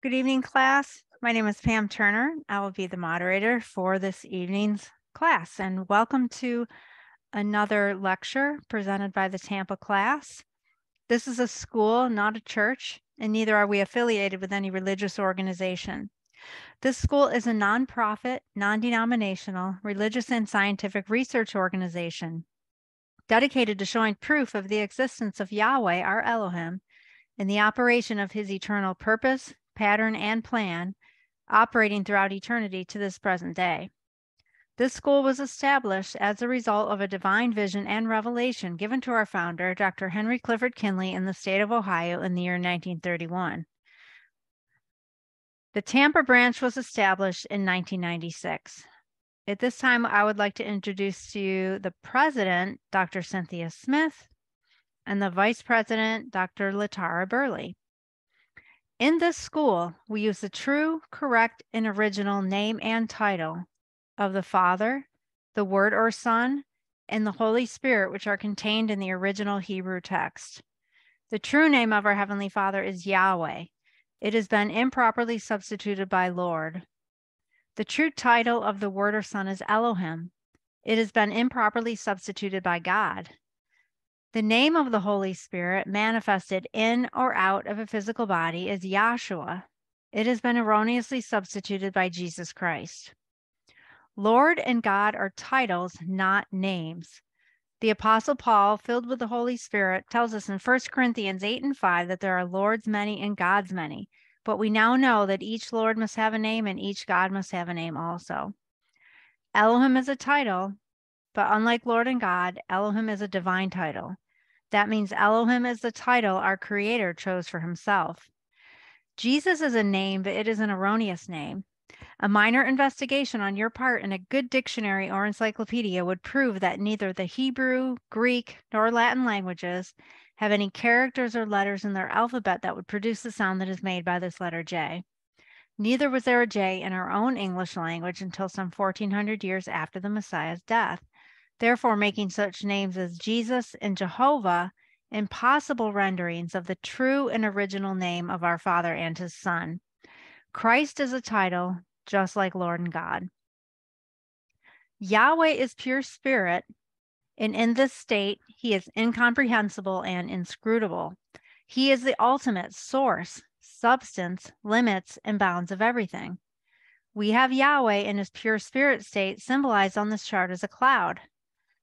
Good evening, class. My name is Pam Turner. I will be the moderator for this evening's class and welcome to another lecture presented by the Tampa class. This is a school, not a church, and neither are we affiliated with any religious organization. This school is a nonprofit, non-denominational, religious and scientific research organization dedicated to showing proof of the existence of Yahweh, our Elohim, in the operation of his eternal purpose, pattern, and plan operating throughout eternity to this present day. This school was established as a result of a divine vision and revelation given to our founder, Dr. Henry Clifford Kinley, in the state of Ohio in the year 1931. The Tampa branch was established in 1996. At this time, I would like to introduce to you the president, Dr. Cynthia Smith, and the vice president, Dr. Latara Burley. In this school, we use the true, correct, and original name and title of the Father, the Word or Son, and the Holy Spirit, which are contained in the original Hebrew text. The true name of our Heavenly Father is Yahweh. It has been improperly substituted by Lord. The true title of the Word or Son is Elohim. It has been improperly substituted by God. The name of the Holy Spirit manifested in or out of a physical body is Yahshua. It has been erroneously substituted by Jesus Christ. Lord and God are titles, not names. The Apostle Paul, filled with the Holy Spirit, tells us in 1 Corinthians 8 and 5 that there are Lord's many and God's many. But we now know that each Lord must have a name and each God must have a name also. Elohim is a title, but unlike Lord and God, Elohim is a divine title. That means Elohim is the title our Creator chose for himself. Jesus is a name, but it is an erroneous name. A minor investigation on your part in a good dictionary or encyclopedia would prove that neither the Hebrew, Greek, nor Latin languages have any characters or letters in their alphabet that would produce the sound that is made by this letter J. Neither was there a J in our own English language until some 1400 years after the Messiah's death therefore making such names as Jesus and Jehovah impossible renderings of the true and original name of our Father and his Son. Christ is a title, just like Lord and God. Yahweh is pure spirit, and in this state, he is incomprehensible and inscrutable. He is the ultimate source, substance, limits, and bounds of everything. We have Yahweh in his pure spirit state symbolized on this chart as a cloud.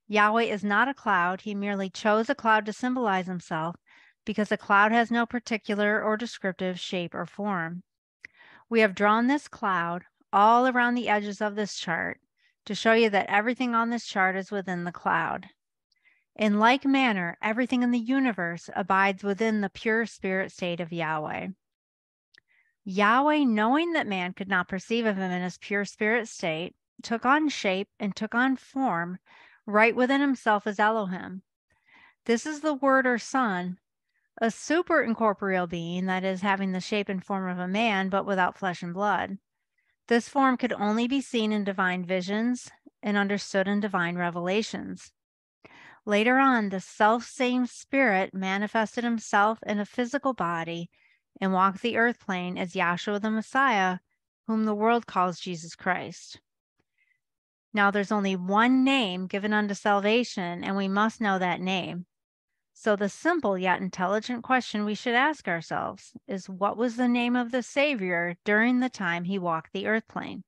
Yahweh is not a cloud. He merely chose a cloud to symbolize himself because a cloud has no particular or descriptive shape or form. We have drawn this cloud all around the edges of this chart to show you that everything on this chart is within the cloud. In like manner, everything in the universe abides within the pure spirit state of Yahweh. Yahweh, knowing that man could not perceive of him in his pure spirit state, took on shape and took on form right within himself is Elohim. This is the word or son, a super incorporeal being that is having the shape and form of a man, but without flesh and blood. This form could only be seen in divine visions and understood in divine revelations. Later on, the self same spirit manifested himself in a physical body and walked the earth plane as Yahshua the Messiah, whom the world calls Jesus Christ. Now there's only one name given unto salvation, and we must know that name. So the simple yet intelligent question we should ask ourselves is what was the name of the Savior during the time he walked the earth plane?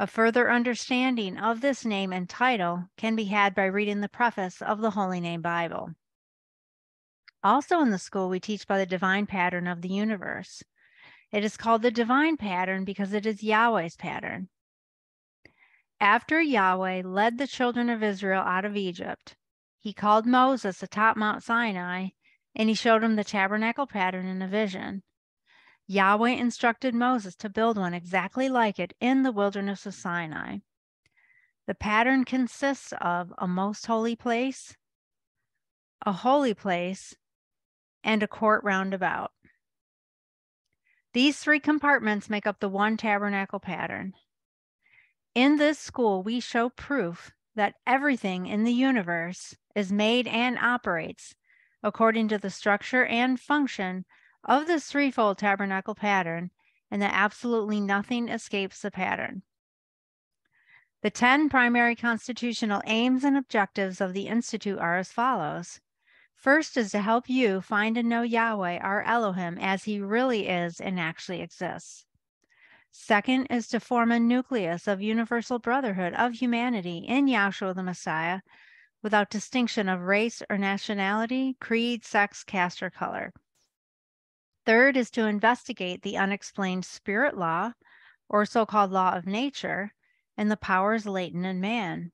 A further understanding of this name and title can be had by reading the preface of the Holy Name Bible. Also in the school, we teach by the divine pattern of the universe. It is called the divine pattern because it is Yahweh's pattern. After Yahweh led the children of Israel out of Egypt, he called Moses atop Mount Sinai and he showed him the tabernacle pattern in a vision. Yahweh instructed Moses to build one exactly like it in the wilderness of Sinai. The pattern consists of a most holy place, a holy place, and a court roundabout. These three compartments make up the one tabernacle pattern. In this school, we show proof that everything in the universe is made and operates according to the structure and function of this threefold tabernacle pattern, and that absolutely nothing escapes the pattern. The 10 primary constitutional aims and objectives of the Institute are as follows. First is to help you find and know Yahweh, our Elohim, as he really is and actually exists. Second is to form a nucleus of universal brotherhood of humanity in Yahshua the Messiah without distinction of race or nationality, creed, sex, caste, or color. Third is to investigate the unexplained spirit law, or so called law of nature, and the powers latent in man.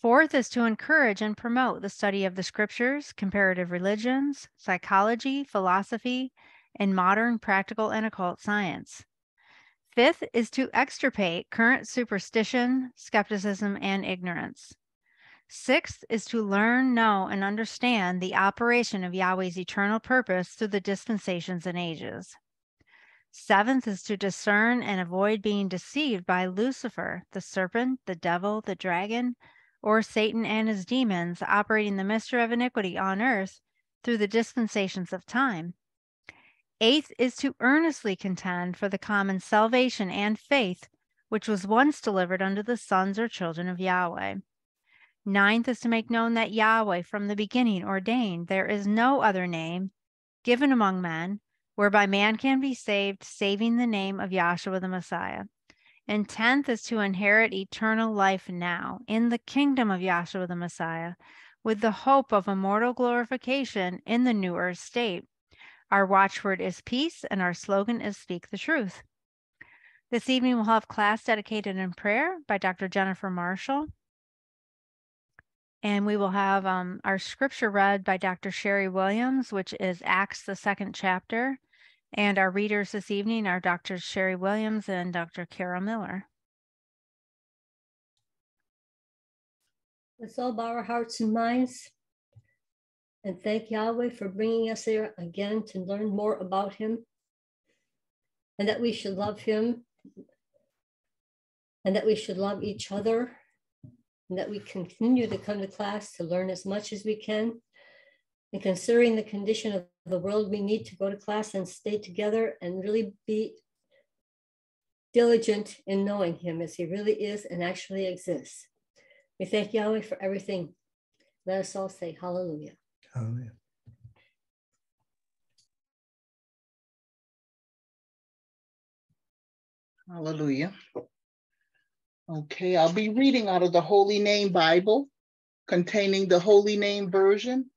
Fourth is to encourage and promote the study of the scriptures, comparative religions, psychology, philosophy, and modern practical and occult science. Fifth is to extirpate current superstition, skepticism, and ignorance. Sixth is to learn, know, and understand the operation of Yahweh's eternal purpose through the dispensations and ages. Seventh is to discern and avoid being deceived by Lucifer, the serpent, the devil, the dragon, or Satan and his demons operating the mystery of iniquity on earth through the dispensations of time. Eighth is to earnestly contend for the common salvation and faith which was once delivered unto the sons or children of Yahweh. Ninth is to make known that Yahweh from the beginning ordained there is no other name given among men whereby man can be saved, saving the name of Yahshua the Messiah. And tenth is to inherit eternal life now in the kingdom of Yahshua the Messiah with the hope of immortal glorification in the new earth state. Our watchword is peace, and our slogan is speak the truth. This evening, we'll have class dedicated in prayer by Dr. Jennifer Marshall. And we will have um, our scripture read by Dr. Sherry Williams, which is Acts, the second chapter. And our readers this evening are Dr. Sherry Williams and Dr. Carol Miller. Let's all bow our hearts and minds and thank Yahweh for bringing us here again to learn more about Him and that we should love Him and that we should love each other and that we continue to come to class to learn as much as we can. And considering the condition of the world, we need to go to class and stay together and really be diligent in knowing Him as He really is and actually exists. We thank Yahweh for everything. Let us all say hallelujah. Hallelujah. Hallelujah. Okay, I'll be reading out of the Holy Name Bible containing the Holy Name version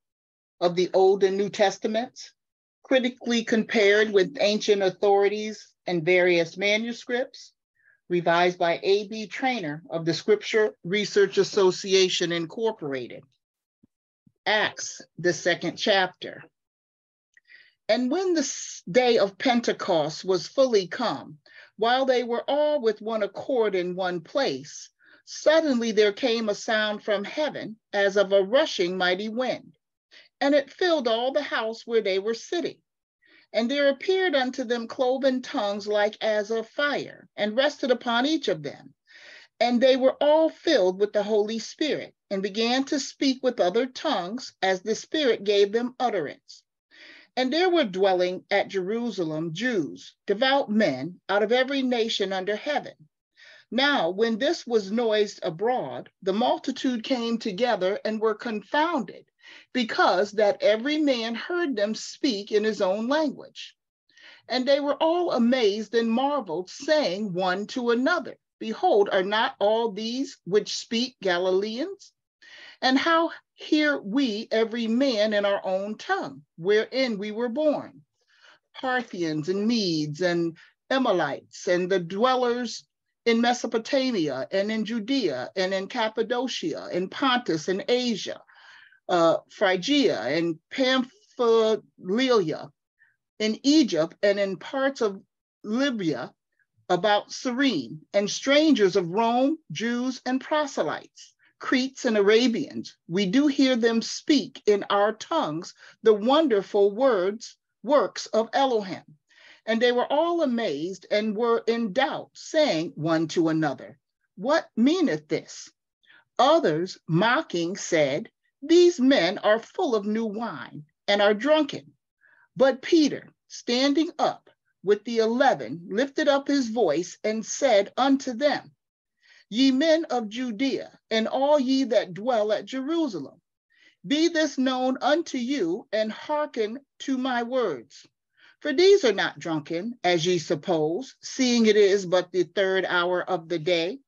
of the Old and New Testaments, critically compared with ancient authorities and various manuscripts, revised by A.B. Traina of the Scripture Research Association, Incorporated. Acts, the second chapter. And when the day of Pentecost was fully come, while they were all with one accord in one place, suddenly there came a sound from heaven as of a rushing mighty wind, and it filled all the house where they were sitting. And there appeared unto them cloven tongues like as of fire, and rested upon each of them. And they were all filled with the Holy Spirit, and began to speak with other tongues as the Spirit gave them utterance. And there were dwelling at Jerusalem Jews, devout men, out of every nation under heaven. Now, when this was noised abroad, the multitude came together and were confounded, because that every man heard them speak in his own language. And they were all amazed and marveled, saying one to another, Behold, are not all these which speak Galileans? And how hear we every man in our own tongue, wherein we were born? Parthians and Medes and Elamites and the dwellers in Mesopotamia and in Judea and in Cappadocia and Pontus and Asia, uh, Phrygia and Pamphylia, in Egypt and in parts of Libya about Cyrene, and strangers of Rome, Jews and proselytes. Cretes and Arabians, we do hear them speak in our tongues the wonderful words, works of Elohim. And they were all amazed and were in doubt, saying one to another, What meaneth this? Others, mocking, said, These men are full of new wine and are drunken. But Peter, standing up with the eleven, lifted up his voice and said unto them, Ye men of Judea, and all ye that dwell at Jerusalem, be this known unto you, and hearken to my words. For these are not drunken, as ye suppose, seeing it is but the third hour of the day.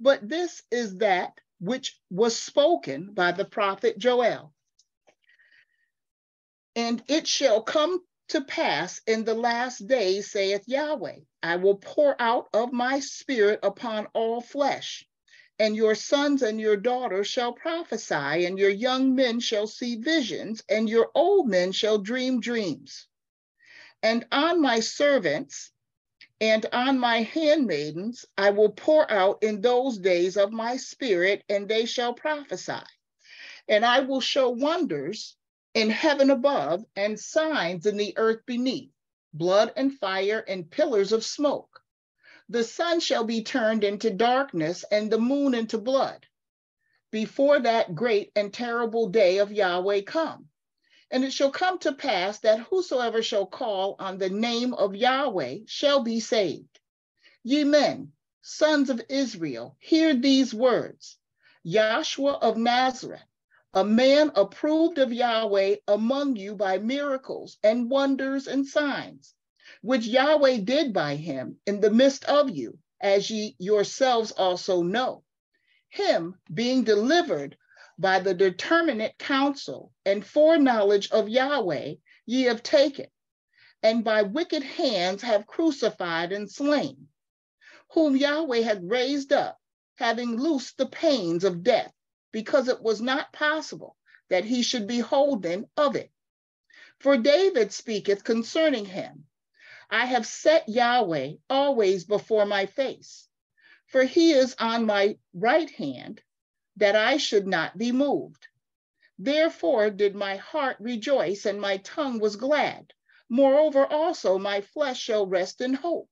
But this is that which was spoken by the prophet Joel. And it shall come to pass in the last days, saith Yahweh, I will pour out of my spirit upon all flesh, and your sons and your daughters shall prophesy, and your young men shall see visions, and your old men shall dream dreams. And on my servants and on my handmaidens I will pour out in those days of my spirit, and they shall prophesy. And I will show wonders in heaven above and signs in the earth beneath, blood and fire and pillars of smoke. The sun shall be turned into darkness and the moon into blood before that great and terrible day of Yahweh come. And it shall come to pass that whosoever shall call on the name of Yahweh shall be saved. Ye men, sons of Israel, hear these words. Yahshua of Nazareth, a man approved of Yahweh among you by miracles and wonders and signs, which Yahweh did by him in the midst of you, as ye yourselves also know. Him being delivered by the determinate counsel and foreknowledge of Yahweh, ye have taken, and by wicked hands have crucified and slain, whom Yahweh had raised up, having loosed the pains of death because it was not possible that he should be holden of it. For David speaketh concerning him, I have set Yahweh always before my face, for he is on my right hand, that I should not be moved. Therefore did my heart rejoice, and my tongue was glad. Moreover, also my flesh shall rest in hope.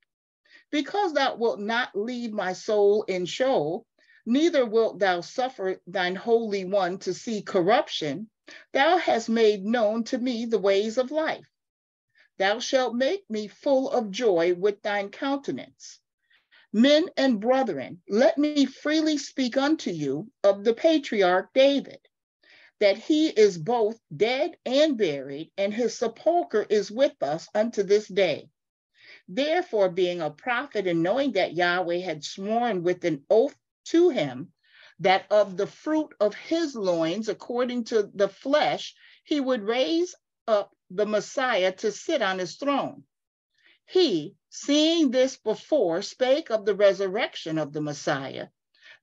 Because thou wilt not leave my soul in Sheol, neither wilt thou suffer thine Holy One to see corruption. Thou hast made known to me the ways of life. Thou shalt make me full of joy with thine countenance. Men and brethren, let me freely speak unto you of the patriarch David, that he is both dead and buried, and his sepulchre is with us unto this day. Therefore, being a prophet and knowing that Yahweh had sworn with an oath to him that of the fruit of his loins, according to the flesh, he would raise up the Messiah to sit on his throne. He, seeing this before, spake of the resurrection of the Messiah,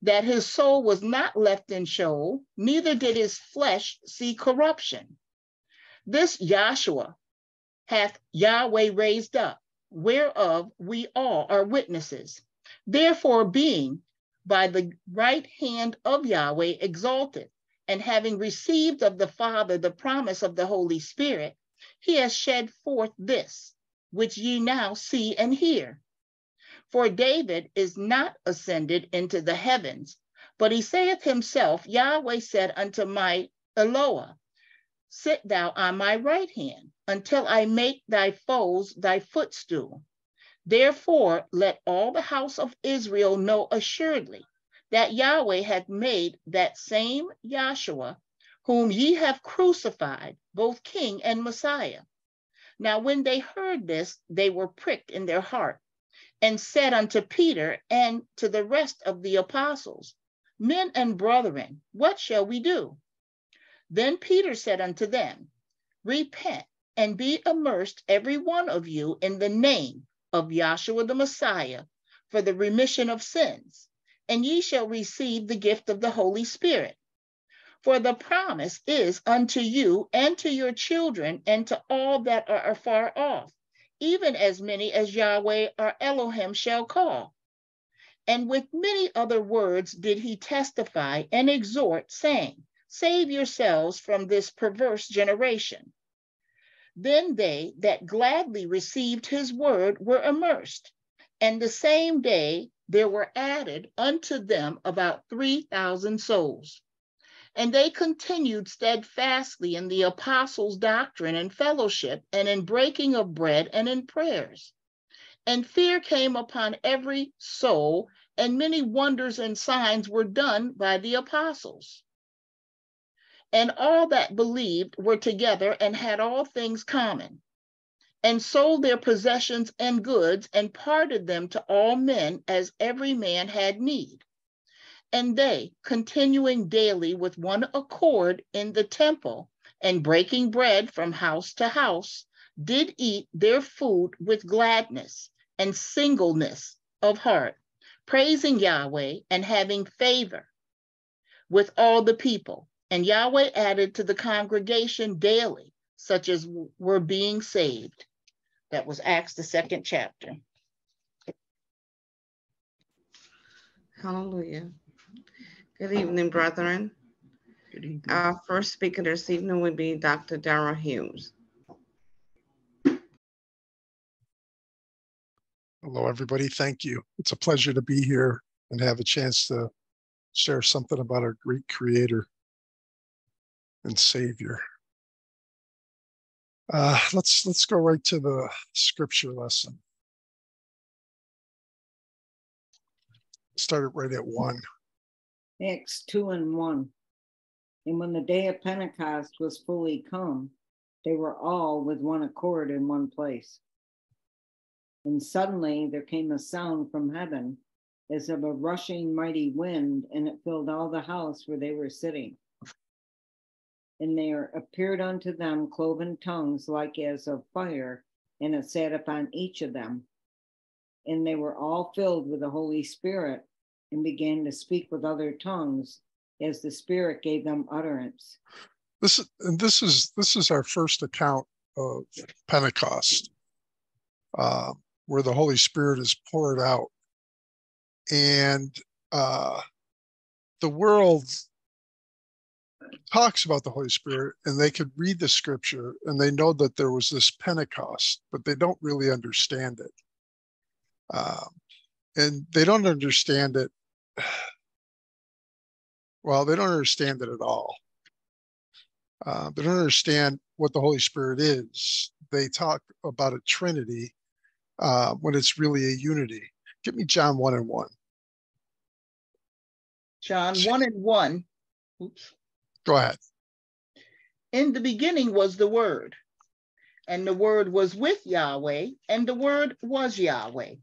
that his soul was not left in Sheol, neither did his flesh see corruption. This Yahshua hath Yahweh raised up, whereof we all are witnesses. Therefore, being by the right hand of Yahweh exalted, and having received of the Father the promise of the Holy Spirit, he has shed forth this, which ye now see and hear. For David is not ascended into the heavens, but he saith himself, Yahweh said unto my Eloah, Sit thou on my right hand until I make thy foes thy footstool. Therefore, let all the house of Israel know assuredly that Yahweh hath made that same Yahshua, whom ye have crucified, both king and Messiah. Now, when they heard this, they were pricked in their heart and said unto Peter and to the rest of the apostles, Men and brethren, what shall we do? Then Peter said unto them, Repent and be immersed, every one of you, in the name of Yahshua the Messiah for the remission of sins, and ye shall receive the gift of the Holy Spirit. For the promise is unto you and to your children and to all that are afar off, even as many as Yahweh our Elohim shall call. And with many other words did he testify and exhort, saying, Save yourselves from this perverse generation. Then they that gladly received his word were immersed. And the same day there were added unto them about 3,000 souls. And they continued steadfastly in the apostles' doctrine and fellowship, and in breaking of bread and in prayers. And fear came upon every soul, and many wonders and signs were done by the apostles. And all that believed were together and had all things common, and sold their possessions and goods, and parted them to all men as every man had need. And they, continuing daily with one accord in the temple, and breaking bread from house to house, did eat their food with gladness and singleness of heart, praising Yahweh and having favor with all the people. And Yahweh added to the congregation daily such as were being saved. That was Acts, the second chapter. Hallelujah. Good evening, brethren. Good evening. Our first speaker this evening would be Dr. Darrell Hughes. Hello, everybody. Thank you. It's a pleasure to be here and have a chance to share something about our great creator and savior. Uh, let's let's go right to the scripture lesson. Start it right at one. Acts 2 and 1. And when the day of Pentecost was fully come, they were all with one accord in one place. And suddenly there came a sound from heaven as of a rushing mighty wind, and it filled all the house where they were sitting. And there appeared unto them cloven tongues like as of fire, and it sat upon each of them. And they were all filled with the Holy Spirit and began to speak with other tongues as the Spirit gave them utterance. This is this is this is our first account of Pentecost, uh, where the Holy Spirit is poured out, and uh, the world talks about the Holy Spirit, and they could read the Scripture and they know that there was this Pentecost, but they don't really understand it, um, and they don't understand it well, they don't understand it at all. Uh, they don't understand what the Holy Spirit is. They talk about a Trinity uh, when it's really a unity. Give me John 1 and 1. John 1 and 1. Oops. Go ahead. In the beginning was the Word, and the Word was with Yahweh, and the Word was Yahweh.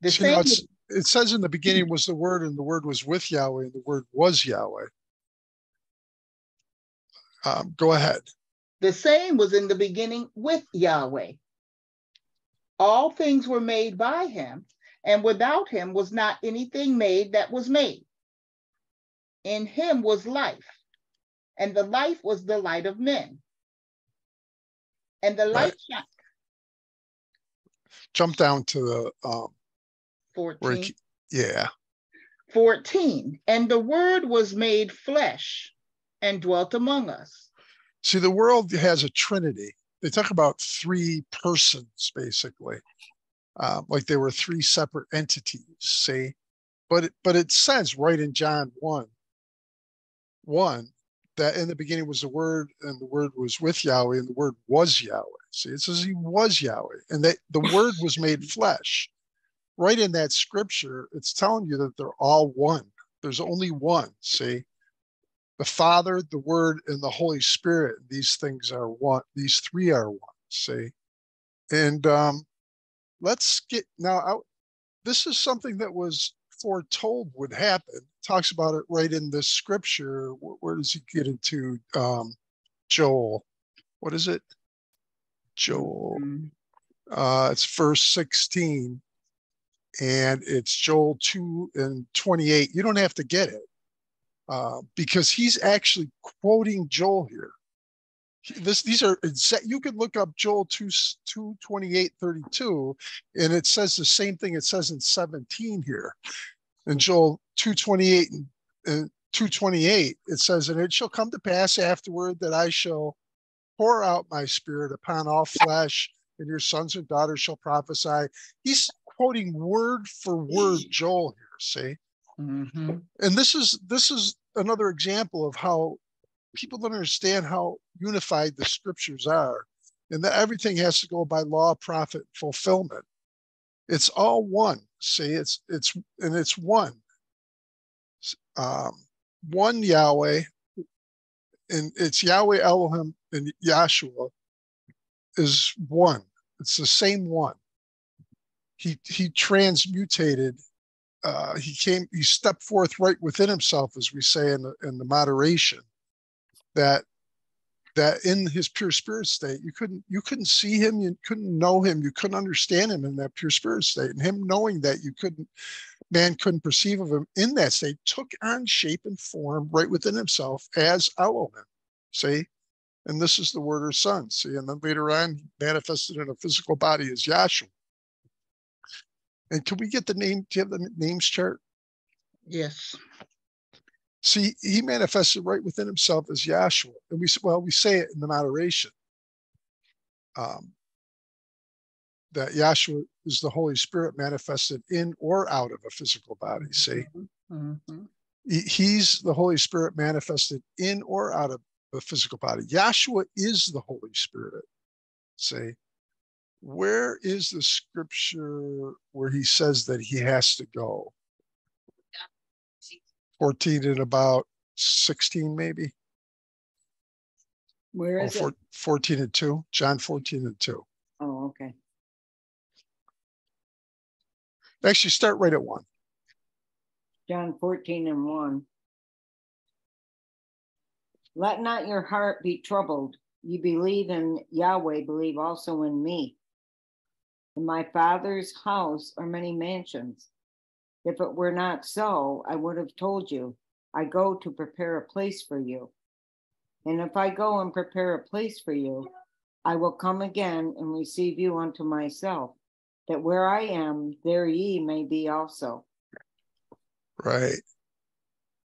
The now same it's- it says in the beginning was the Word, and the Word was with Yahweh, and the Word was Yahweh. Um, go ahead. The same was in the beginning with Yahweh. All things were made by him, and without him was not anything made that was made. In him was life, and the life was the light of men. And the light shine Jump down to the um, 14. it, yeah. 14. And the word was made flesh and dwelt among us. See, the world has a trinity. They talk about three persons, basically, um, like they were three separate entities. See, but it, but it says right in John one, one that in the beginning was the Word, and the Word was with Yahweh, and the Word was Yahweh. See, it says He was Yahweh, and that the Word was made flesh. Right in that scripture, it's telling you that they're all one. There's only one. See, the Father, the Word, and the Holy Spirit. These things are one. These three are one. See, and um, let's get now. Out, this is something that was foretold would happen. Talks about it right in this scripture. Where, does he get into um, Joel? What is it? Joel. Uh, it's verse 16, and it's Joel 2 and 28. You don't have to get it uh, because he's actually quoting Joel here. This, these are you can look up Joel 2, 2 28 32 and it says the same thing it says in 17 here in Joel 2 28 and, and 228 it says and it shall come to pass afterward that I shall pour out my spirit upon all flesh and your sons and daughters shall prophesy he's quoting word for word Joel here see Mhm. and this is this is another example of how people don't understand how unified the scriptures are and that everything has to go by law, prophet, fulfillment. It's all one. See, it's it's and it's one. Um, one Yahweh, and it's Yahweh Elohim and Yahshua is one. It's the same one. He he transmutated. Uh, he came. He stepped forth right within himself, as we say in the in the moderation, that that in his pure spirit state you couldn't you couldn't see him you couldn't know him you couldn't understand him in that pure spirit state and him knowing that you couldn't man couldn't perceive of him in that state took on shape and form right within himself as Elohim see? And this is the word or son see? And then later on manifested in a physical body as Yahshua. And can we get the name do you have the names chart? Yes. See, he manifested right within himself as Yahshua. And we well, we say it in the moderation. Um, that Yahshua is the Holy Spirit manifested in or out of a physical body. See, Mhm. He- he's the Holy Spirit manifested in or out of a physical body. Yahshua is the Holy Spirit. See, where is the scripture where he says that he has to go? 14 and about 16, maybe, Where or is it? 14 and 2, John 14 and 2. Oh, okay. Actually, start right at 1. John 14 and 1. Let not your heart be troubled. You believe in Yahweh, believe also in me. In my father's house are many mansions. If it were not so, I would have told you, I go to prepare a place for you. And if I go and prepare a place for you, I will come again and receive you unto myself, that where I am, there ye may be also. Right.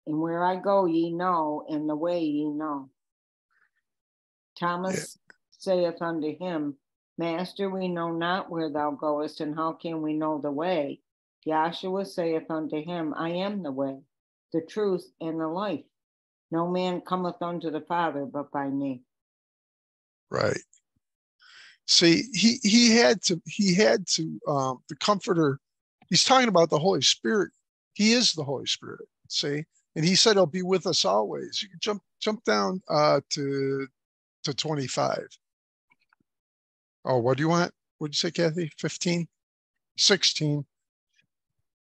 And where I go, ye know, and the way ye know. Thomas saith unto him, Master, we know not where thou goest, and how can we know the way? Yahshua saith unto him, I am the way, the truth, and the life. No man cometh unto the Father but by me. Right. See, he he had to he had to um the comforter, he's talking about the Holy Spirit. He is the Holy Spirit. See, and he said he'll be with us always. You can jump jump down uh to to 25. Oh, what do you want? What'd you say, Kathy? 15? 16.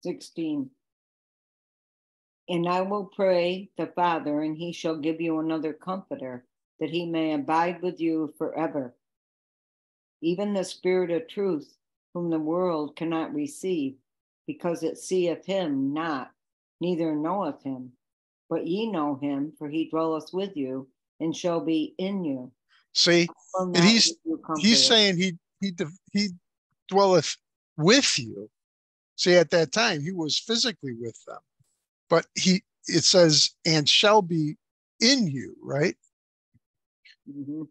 16. And I will pray the Father, and he shall give you another comforter, that he may abide with you forever. Even the Spirit of truth, whom the world cannot receive, because it seeth him not, neither knoweth him. But ye know him, for he dwelleth with you, and shall be in you. See, And he's- he's saying he he he dwelleth with you. See, at that time he was physically with them, but he it says and shall be in you, right? Mhm.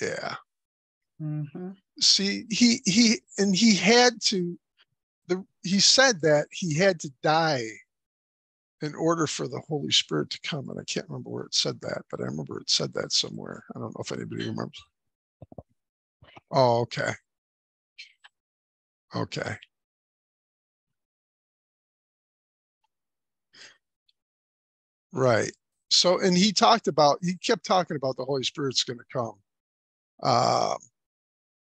Yeah. Mhm. See, he he and he had to the he said that he had to die in order for the Holy Spirit to come. And I can't remember where it said that, but I remember it said that somewhere. I don't know if anybody remembers. Oh, okay. Okay. Right. So, and he talked about, he kept talking about the Holy Spirit's going to come, um,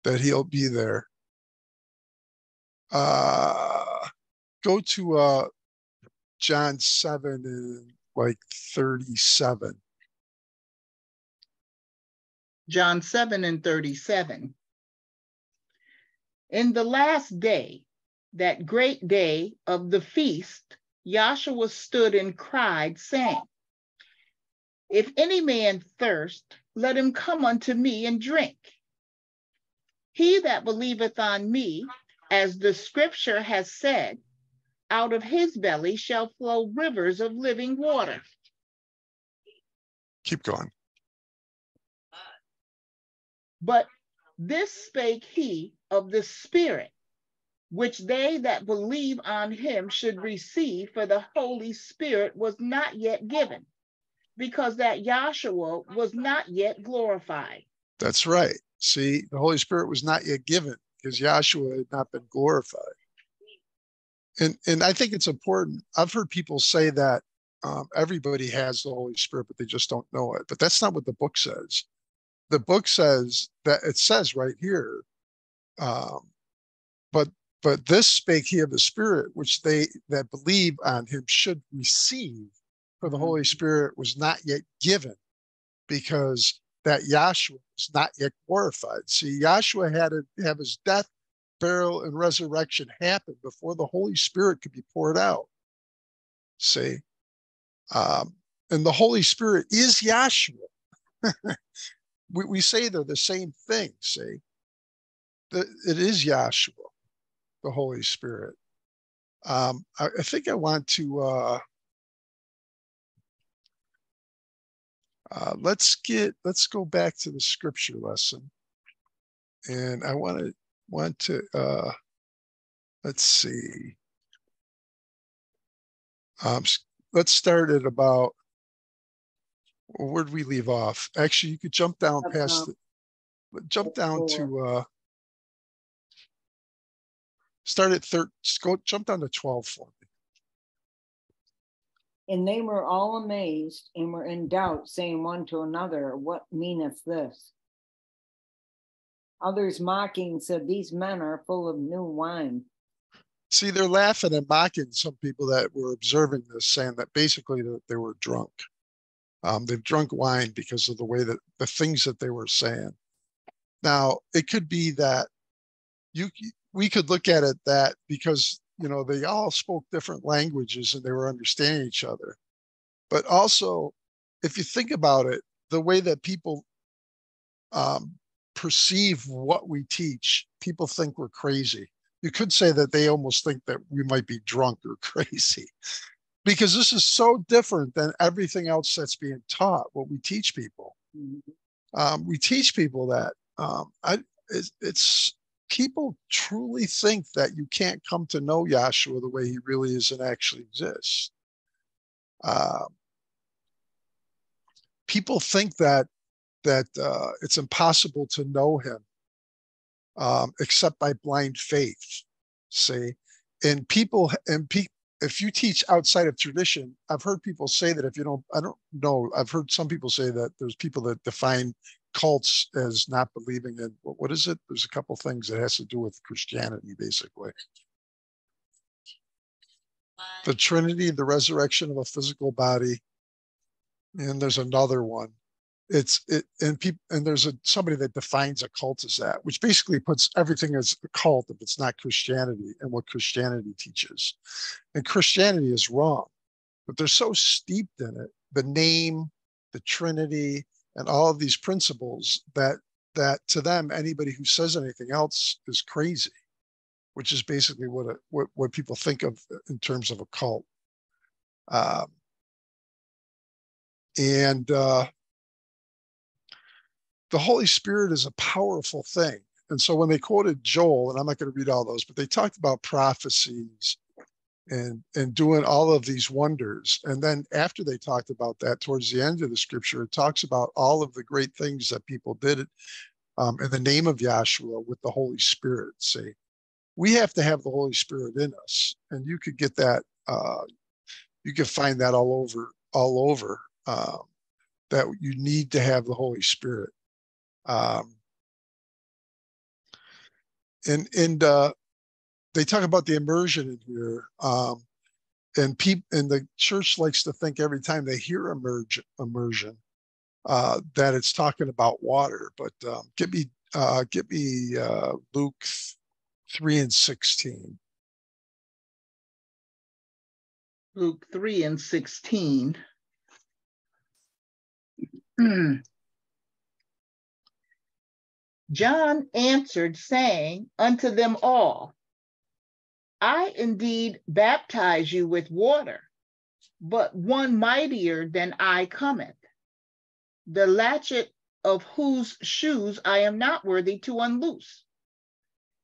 that he'll be there. Uh, go to uh, John 7 and like 37. John 7 and 37. In the last day, that great day of the feast, Yahshua stood and cried, saying, If any man thirst, let him come unto me and drink. He that believeth on me, as the scripture has said, out of his belly shall flow rivers of living water. Keep going. But this spake he of the Spirit, which they that believe on him should receive, for the Holy Spirit was not yet given, because that Yahshua was not yet glorified. That's right. See, the Holy Spirit was not yet given because Yahshua had not been glorified. And and I think it's important. I've heard people say that um, everybody has the Holy Spirit, but they just don't know it. But that's not what the book says. The book says that it says right here, um, but but this spake he of the Spirit, which they that believe on him should receive, for the Holy Spirit was not yet given, because that Yahshua was not yet glorified. See, Yahshua had to have his death, burial, and resurrection happen before the Holy Spirit could be poured out. See, um, and the Holy Spirit is Yahshua. we, we say they're the same thing, see. The, it is Yahshua, the Holy Spirit. Um, I, I, think I want to uh, uh, let's get let's go back to the scripture lesson, and I want to want to uh, let's see. Um, let's start at about where did we leave off? Actually, you could jump down past it. Jump down to uh start at third go jump down to 12 for me. And they were all amazed and were in doubt, saying one to another, What meaneth this? Others mocking said, These men are full of new wine. See, they're laughing and mocking some people that were observing this, saying that basically that they were drunk. Um, they've drunk wine because of the way that the things that they were saying. Now, it could be that you we could look at it that because you know they all spoke different languages and they were understanding each other, but also if you think about it, the way that people um, perceive what we teach, people think we're crazy. You could say that they almost think that we might be drunk or crazy because this is so different than everything else that's being taught what we teach people. Mm-hmm. um, we teach people that um, I, it's, it's people truly think that you can't come to know Yahshua the way he really is and actually exists. Uh, people think that that uh, it's impossible to know him um, except by blind faith. See, and people and pe- if you teach outside of tradition, I've heard people say that if you don't, I don't know, I've heard some people say that there's people that define cults as not believing in what, what is it? There's a couple things that has to do with Christianity, basically. The Trinity, the resurrection of a physical body, and there's another one it's it and people and there's a somebody that defines a cult as that which basically puts everything as a cult if it's not christianity and what christianity teaches and christianity is wrong but they're so steeped in it the name the trinity and all of these principles that that to them anybody who says anything else is crazy which is basically what a, what, what people think of in terms of a cult um, and uh, the Holy Spirit is a powerful thing. And so when they quoted Joel, and I'm not going to read all those, but they talked about prophecies and and doing all of these wonders. And then after they talked about that, towards the end of the scripture, it talks about all of the great things that people did um, in the name of Yahshua with the Holy Spirit. See, we have to have the Holy Spirit in us, and you could get that. Uh, you can find that all over, all over. Um, that you need to have the Holy Spirit. Um, and and uh, they talk about the immersion in here. Um, and people and the church likes to think every time they hear immersion, immersion uh, that it's talking about water. But um, get me uh, get me uh, Luke three and sixteen. Luke three and sixteen. John answered, saying unto them all, I indeed baptize you with water, but one mightier than I cometh, the latchet of whose shoes I am not worthy to unloose.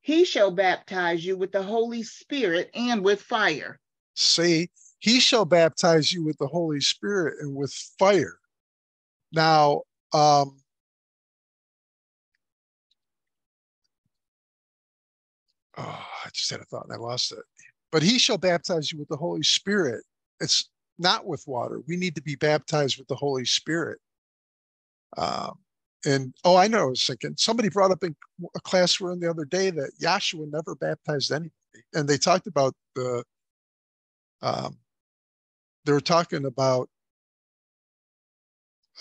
He shall baptize you with the Holy Spirit and with fire. See, he shall baptize you with the Holy Spirit and with fire. Now, um, oh, I just had a thought and I lost it. But he shall baptize you with the Holy Spirit. It's not with water. We need to be baptized with the Holy Spirit. Um, and oh, I know. I was thinking somebody brought up in a class we're in the other day that Yahshua never baptized anybody, and they talked about the. Um, they were talking about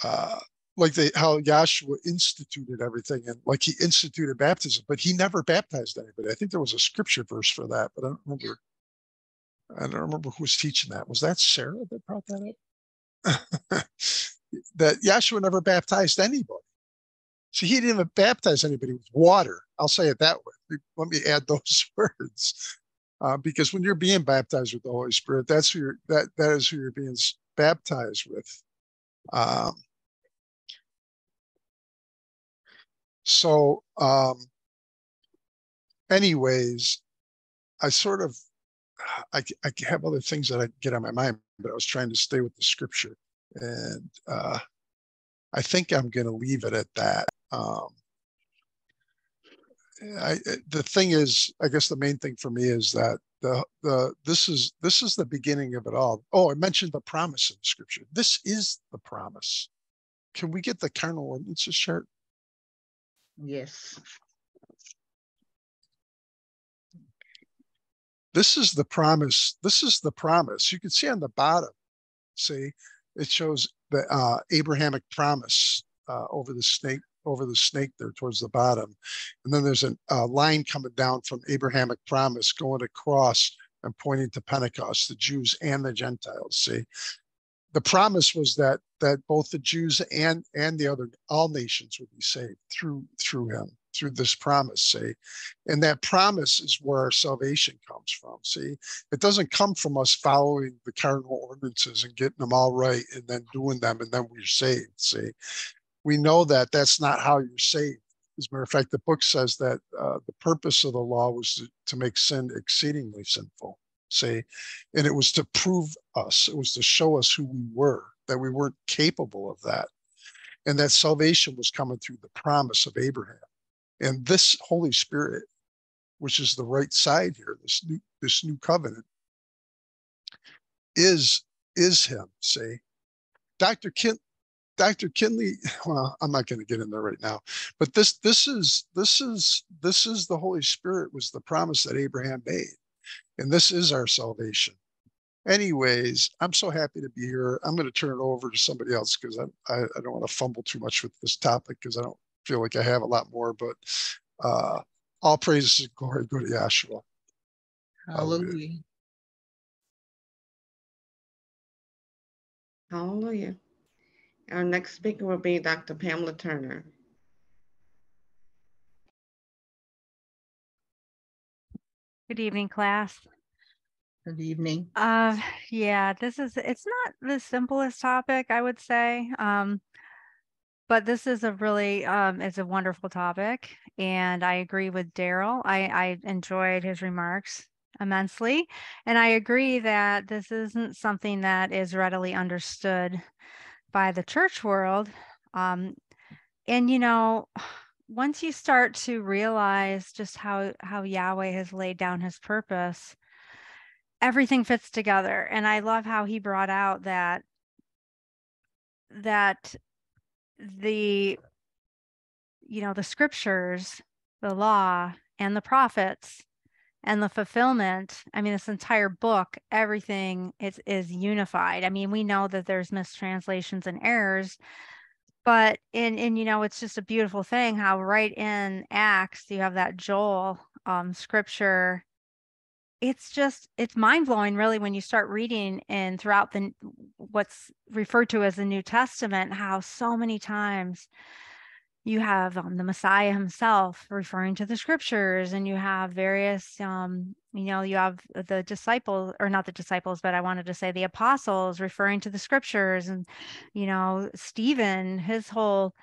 uh, like how Yahshua instituted everything and like he instituted baptism, but he never baptized anybody. I think there was a scripture verse for that, but I don't remember. I don't remember who was teaching that. Was that Sarah that brought that up? that Yahshua never baptized anybody. See, he didn't even baptize anybody with water. I'll say it that way. Let me add those words. Uh, because when you're being baptized with the Holy Spirit, that's who you're, that that is who you're being baptized with. Um, so, um, anyways, I sort of I, I have other things that I get on my mind, but I was trying to stay with the scripture, and uh, I think I'm going to leave it at that. Um, I, the thing is, I guess the main thing for me is that the the this is this is the beginning of it all. Oh, I mentioned the promise in the scripture. This is the promise. Can we get the carnal ordinances chart? Yes. This is the promise. This is the promise. You can see on the bottom. See, it shows the uh, Abrahamic promise uh, over the snake over the snake there towards the bottom. And then there's a, a line coming down from Abrahamic promise going across and pointing to Pentecost, the Jews and the Gentiles. See, the promise was that that both the Jews and and the other all nations would be saved through through him through this promise see and that promise is where our salvation comes from see it doesn't come from us following the carnal ordinances and getting them all right and then doing them and then we're saved see we know that that's not how you're saved. As a matter of fact, the book says that uh, the purpose of the law was to, to make sin exceedingly sinful. See, and it was to prove us, it was to show us who we were, that we weren't capable of that. And that salvation was coming through the promise of Abraham. And this Holy Spirit, which is the right side here, this new, this new covenant, is is him. See, Dr. Kent Dr. Kinley, well, I'm not going to get in there right now, but this this is this is this is the Holy Spirit was the promise that Abraham made, and this is our salvation. Anyways, I'm so happy to be here. I'm going to turn it over to somebody else because I, I, I don't want to fumble too much with this topic because I don't feel like I have a lot more. But uh, all praises and glory go to Yahshua. Hallelujah. Hallelujah. Our next speaker will be Dr. Pamela Turner. Good evening, class. Good evening. Uh, yeah, this is, it's not the simplest topic, I would say. Um, but this is a really, um, it's a wonderful topic. And I agree with Daryl. I, I enjoyed his remarks immensely. And I agree that this isn't something that is readily understood by the church world. Um, and you know, once you start to realize just how how Yahweh has laid down His purpose, everything fits together. And I love how he brought out that that the you know the scriptures, the law, and the prophets and the fulfillment i mean this entire book everything is is unified i mean we know that there's mistranslations and errors but in in you know it's just a beautiful thing how right in acts you have that joel um scripture. It's just it's mind-blowing really when you start reading and throughout the what's referred to as the new testament how so many times you have um, the Messiah himself referring to the scriptures, and you have various, um, you know, you have the disciples, or not the disciples, but I wanted to say the apostles referring to the scriptures, and you know, Stephen, his whole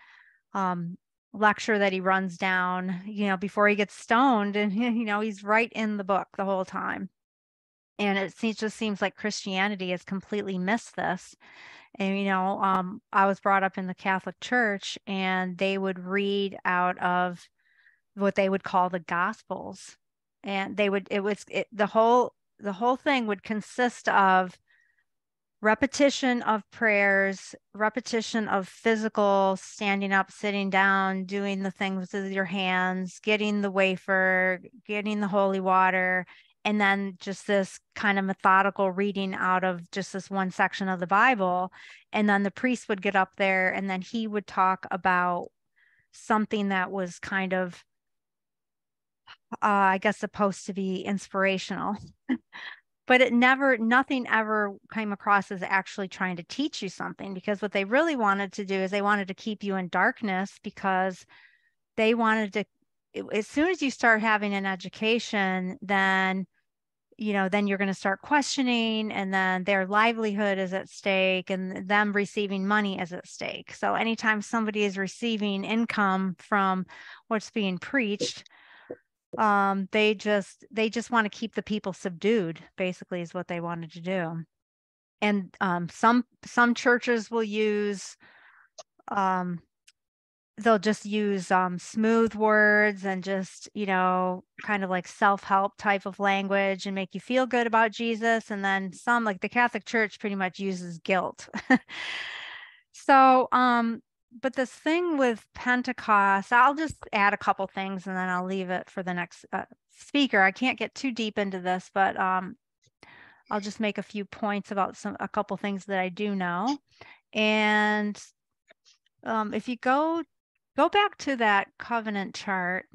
um, lecture that he runs down, you know, before he gets stoned. And, you know, he's right in the book the whole time. And it seems, just seems like Christianity has completely missed this. And, you know, um, I was brought up in the Catholic Church and they would read out of what they would call the Gospels. And they would, it was it, the whole, the whole thing would consist of repetition of prayers, repetition of physical standing up, sitting down, doing the things with your hands, getting the wafer, getting the holy water, and then just this kind of methodical reading out of just this one section of the Bible. And then the priest would get up there and then he would talk about something that was kind of, uh, I guess, supposed to be inspirational. but it never nothing ever came across as actually trying to teach you something because what they really wanted to do is they wanted to keep you in darkness because they wanted to as soon as you start having an education then you know then you're going to start questioning and then their livelihood is at stake and them receiving money is at stake. So anytime somebody is receiving income from what's being preached um they just they just want to keep the people subdued basically is what they wanted to do. And um some some churches will use um they'll just use um smooth words and just you know kind of like self-help type of language and make you feel good about jesus and then some like the catholic church pretty much uses guilt so um but this thing with Pentecost, I'll just add a couple things and then I'll leave it for the next uh, speaker. I can't get too deep into this, but um, I'll just make a few points about some a couple things that I do know. And um, if you go go back to that covenant chart,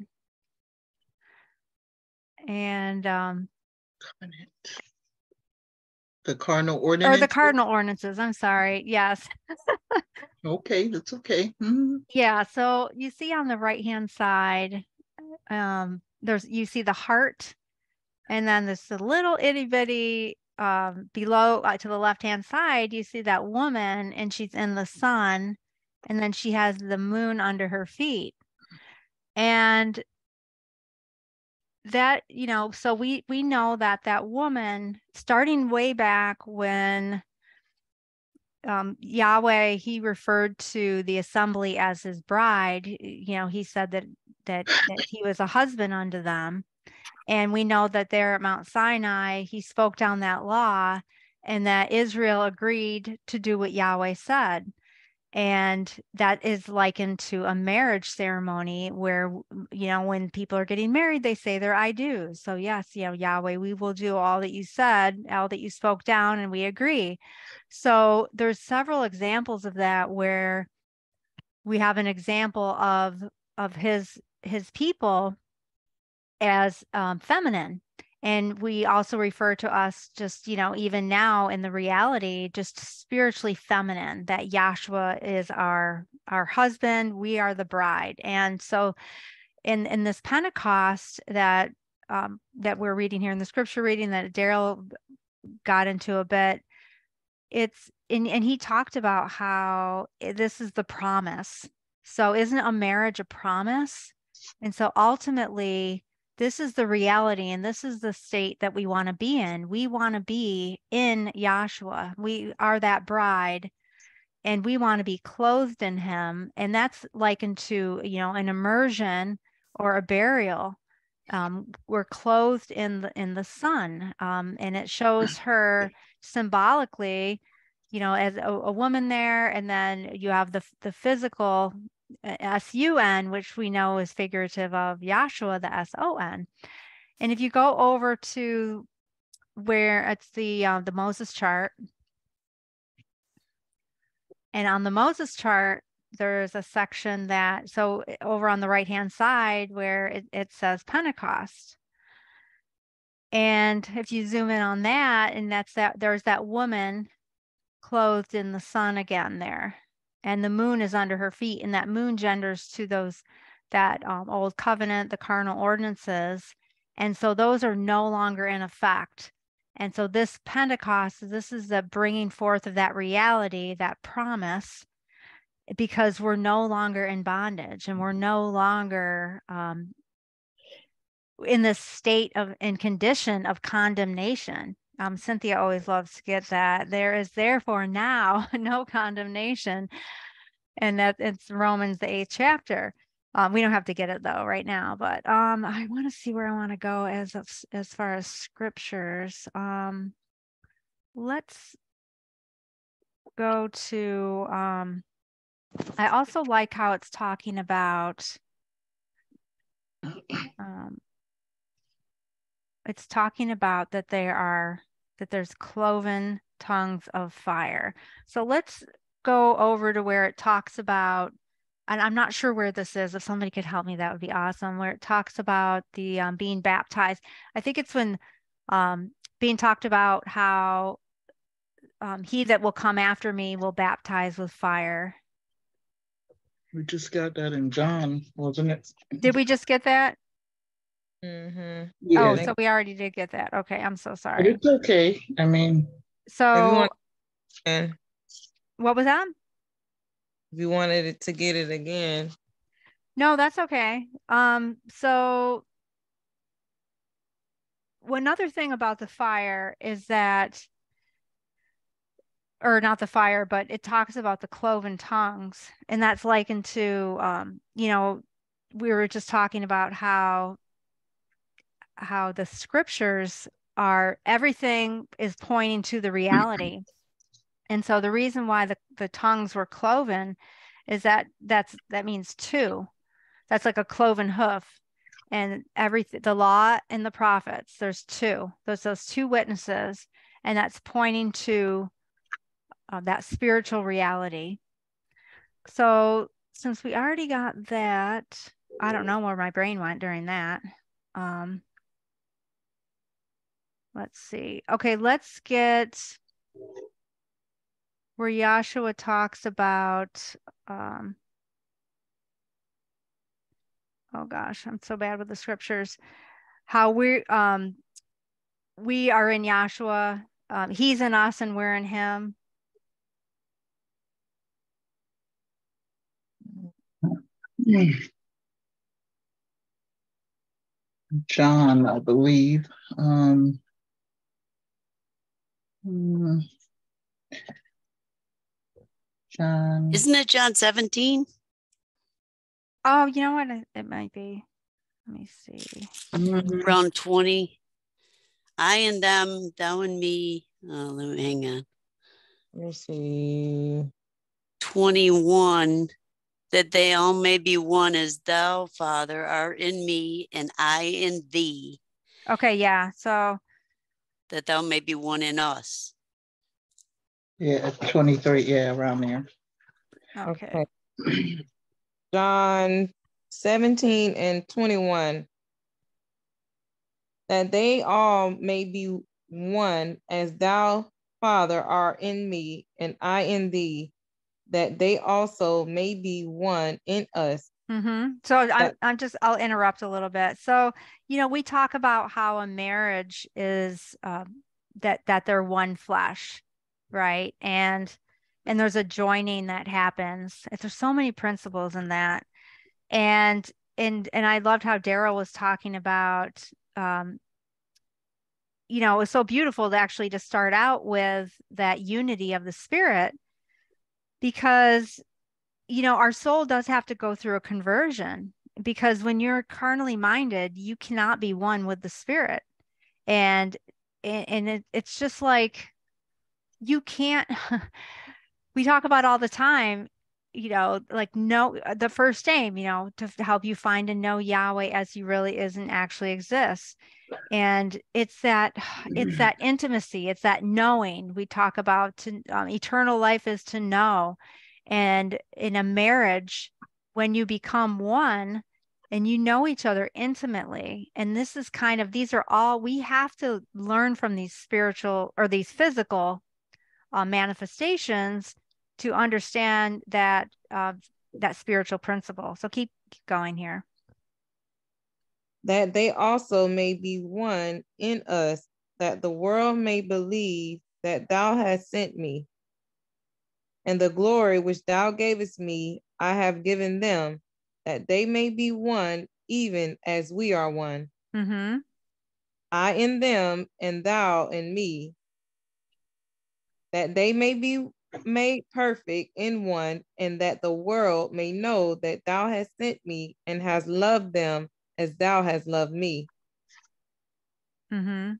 and um, covenant. The carnal ordinance. Or the carnal ordinances. I'm sorry. Yes. okay, that's okay. Mm-hmm. Yeah. So you see on the right hand side, um, there's you see the heart, and then there's a little itty bitty um, below uh, to the left hand side. You see that woman, and she's in the sun, and then she has the moon under her feet, and that you know so we we know that that woman starting way back when um, Yahweh he referred to the assembly as his bride you know he said that that, that he was a husband unto them. And we know that there at Mount Sinai he spoke down that law and that Israel agreed to do what Yahweh said and that is likened to a marriage ceremony where you know when people are getting married they say their i do. So yes you know yahweh we will do all that you said all that you spoke down and we agree. So there's several examples of that where we have an example of of his his people as um, feminine and we also refer to us just you know even now in the reality just spiritually feminine that Yahshua is our our husband we are the bride. And so in in this pentecost that um, that we're reading here in the scripture reading that daryl got into a bit it's and, and he talked about how this is the promise. So isn't a marriage a promise? And so ultimately this is the reality and this is the state that we want to be in. We want to be in Yahshua. We are that bride and we want to be clothed in him. And that's likened to, you know, an immersion or a burial. Um, we're clothed in the in the sun. Um, and it shows her symbolically, you know, as a, a woman there, and then you have the the physical S-U-N, which we know is figurative of Yahshua, the S-O-N. And if you go over to where it's the uh, the Moses chart, and on the Moses chart, there's a section that so eh, over on the right hand side where it, it says Pentecost. And if you zoom in on that, and that's that there's that woman clothed in the sun again there and the moon is under her feet and that moon genders to those that um, old covenant the carnal ordinances and so those are no longer in effect and so this pentecost this is the bringing forth of that reality that promise because we're no longer in bondage and we're no longer um, in this state of in condition of condemnation. Um, Cynthia always loves to get that. There is therefore now no condemnation, and that it's Romans the eighth chapter. Um, we don't have to get it though right now, but um, I want to see where I want to go as of, as far as scriptures. Um, let's go to. Um, I also like how it's talking about. Um, it's talking about that there are that there's cloven tongues of fire. So let's go over to where it talks about and I'm not sure where this is. If somebody could help me, that would be awesome. Where it talks about the um, being baptized. I think it's when um, being talked about how um, he that will come after me will baptize with fire. We just got that in John, wasn't it? Did we just get that? Mm-hmm. Yeah, Oh, so we already did get that. Okay, I'm so but sorry. it's okay. I mean, So Everyone- what was that? if you wanted it to get it again, No, that's okay. Um, so well, another thing about the fire is that, or not the fire, but it talks about the cloven tongues, and that's likened to, um, you know, we were just talking about how how the scriptures are everything is pointing to the reality. And so the reason why the, the tongues were cloven is that that's that means two. That's like a cloven hoof. And everything the law and the prophets, there's two. There's those two witnesses, and that's pointing to uh, that spiritual reality. So since we already got that, I don't know where my brain went during that. Um, let's see. Okay, let's get where Yahshua talks about um oh gosh, I'm so bad with the scriptures. How we um we are in Yahshua, um, he's in us and we're in him. John, I believe. Um, hmm. John. Isn't it John 17? Oh, you know what? It, it might be. Let me see. Mhm. Around 20. I and them, thou and me. Oh, let me hang on. let me see. 21. That they all may be one as thou, Father, art in me and I in thee, Okay, yeah. So that thou may be one in us. Yeah, 23, yeah, around there. okay. John 17 and 21. That they all may be one as thou, Father, art in me and I in thee, that they also may be one in us. Mm-hmm. So I'm, I'm just, I'll interrupt a little bit. So, you know, we talk about how a marriage is um, that that they're one flesh, right? And and there's a joining that happens. There's so many principles in that, and and and I loved how Daryl was talking about. Um, you know, it was so beautiful to actually to start out with that unity of the spirit because you know, our soul does have to go through a conversion because when you're carnally minded, you cannot be one with the spirit. And and, it, it's just like you can't we talk about all the time, you know, like no the first aim, you know, to help you find and know Yahweh as he really is and actually exists. And it's that it's that intimacy, it's that knowing we talk about to um, eternal life is to know and in a marriage, when you become one and you know each other intimately, and this is kind of, these are all, we have to learn from these spiritual or these physical uh, manifestations to understand that uh, that spiritual principle. So keep, keep going here. that they also may be one in us, that the world may believe that thou hast sent me. And the glory which thou gavest me, I have given them, that they may be one, even as we are one. Mm-hmm. I in them, and thou in me, that they may be made perfect in one, and that the world may know that thou hast sent me and hast loved them as thou hast loved me. Mm-hmm.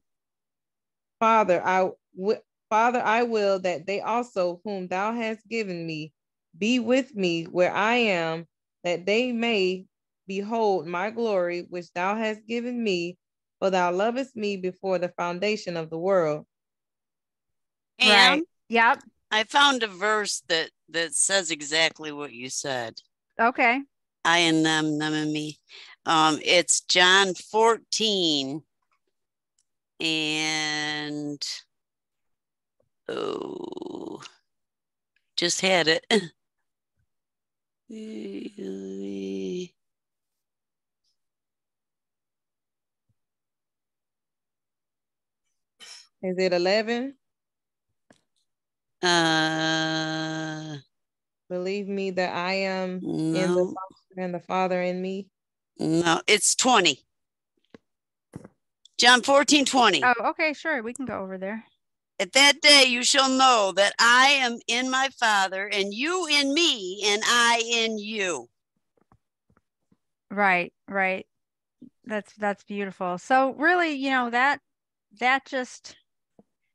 Father, I w- Father, I will that they also, whom thou hast given me, be with me where I am, that they may behold my glory, which thou hast given me, for thou lovest me before the foundation of the world. And Right. Yep. I found a verse that that says exactly what you said. Okay. I and them, them and me. Um, it's John 14 and oh, just had it. Is it 11? Uh, Believe me that I am in the Father and the Father in me. no, it's 20. John 14, 20. Oh, okay, sure. We can go over there. At that day you shall know that I am in my Father, and you in me, and I in you. Right, right. That's that's beautiful. So really, you know, that that just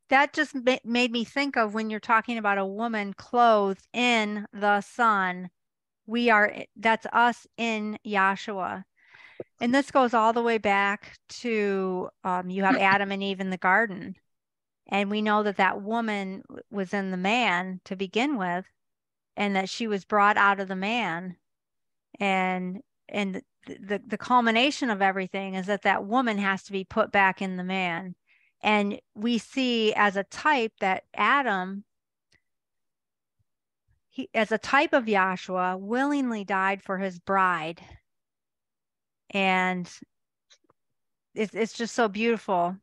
that just ma- made me think of when you're talking about a woman clothed in the sun. We are that's us in Yahshua. And this goes all the way back to um, you have Adam and Eve in the garden. And we know that that woman was in the man to begin with, and that she was brought out of the man. And and the the culmination of everything is that that woman has to be put back in the man. And we see as a type that Adam, he as a type of Yahshua, willingly died for his bride. And it's it's just so beautiful,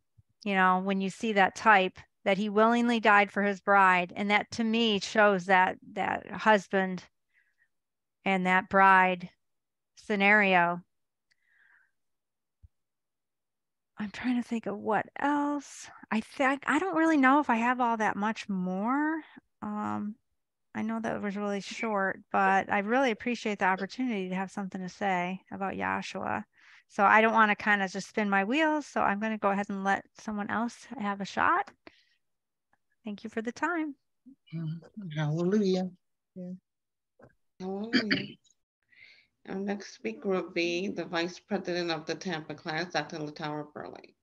you know, when you see that type that he willingly died for his bride, and that to me shows that that husband and that bride scenario. I'm trying to think of what else. I think I don't really know if I have all that much more. Um, I know that was really short, but I really appreciate the opportunity to have something to say about Yahshua. So I don't want to kind of just spin my wheels. So I'm going to go ahead and let someone else have a shot. Thank you for the time. Hallelujah. Hallelujah. Our next speaker will be the Vice President of the Tampa class, Dr. Latower Burley.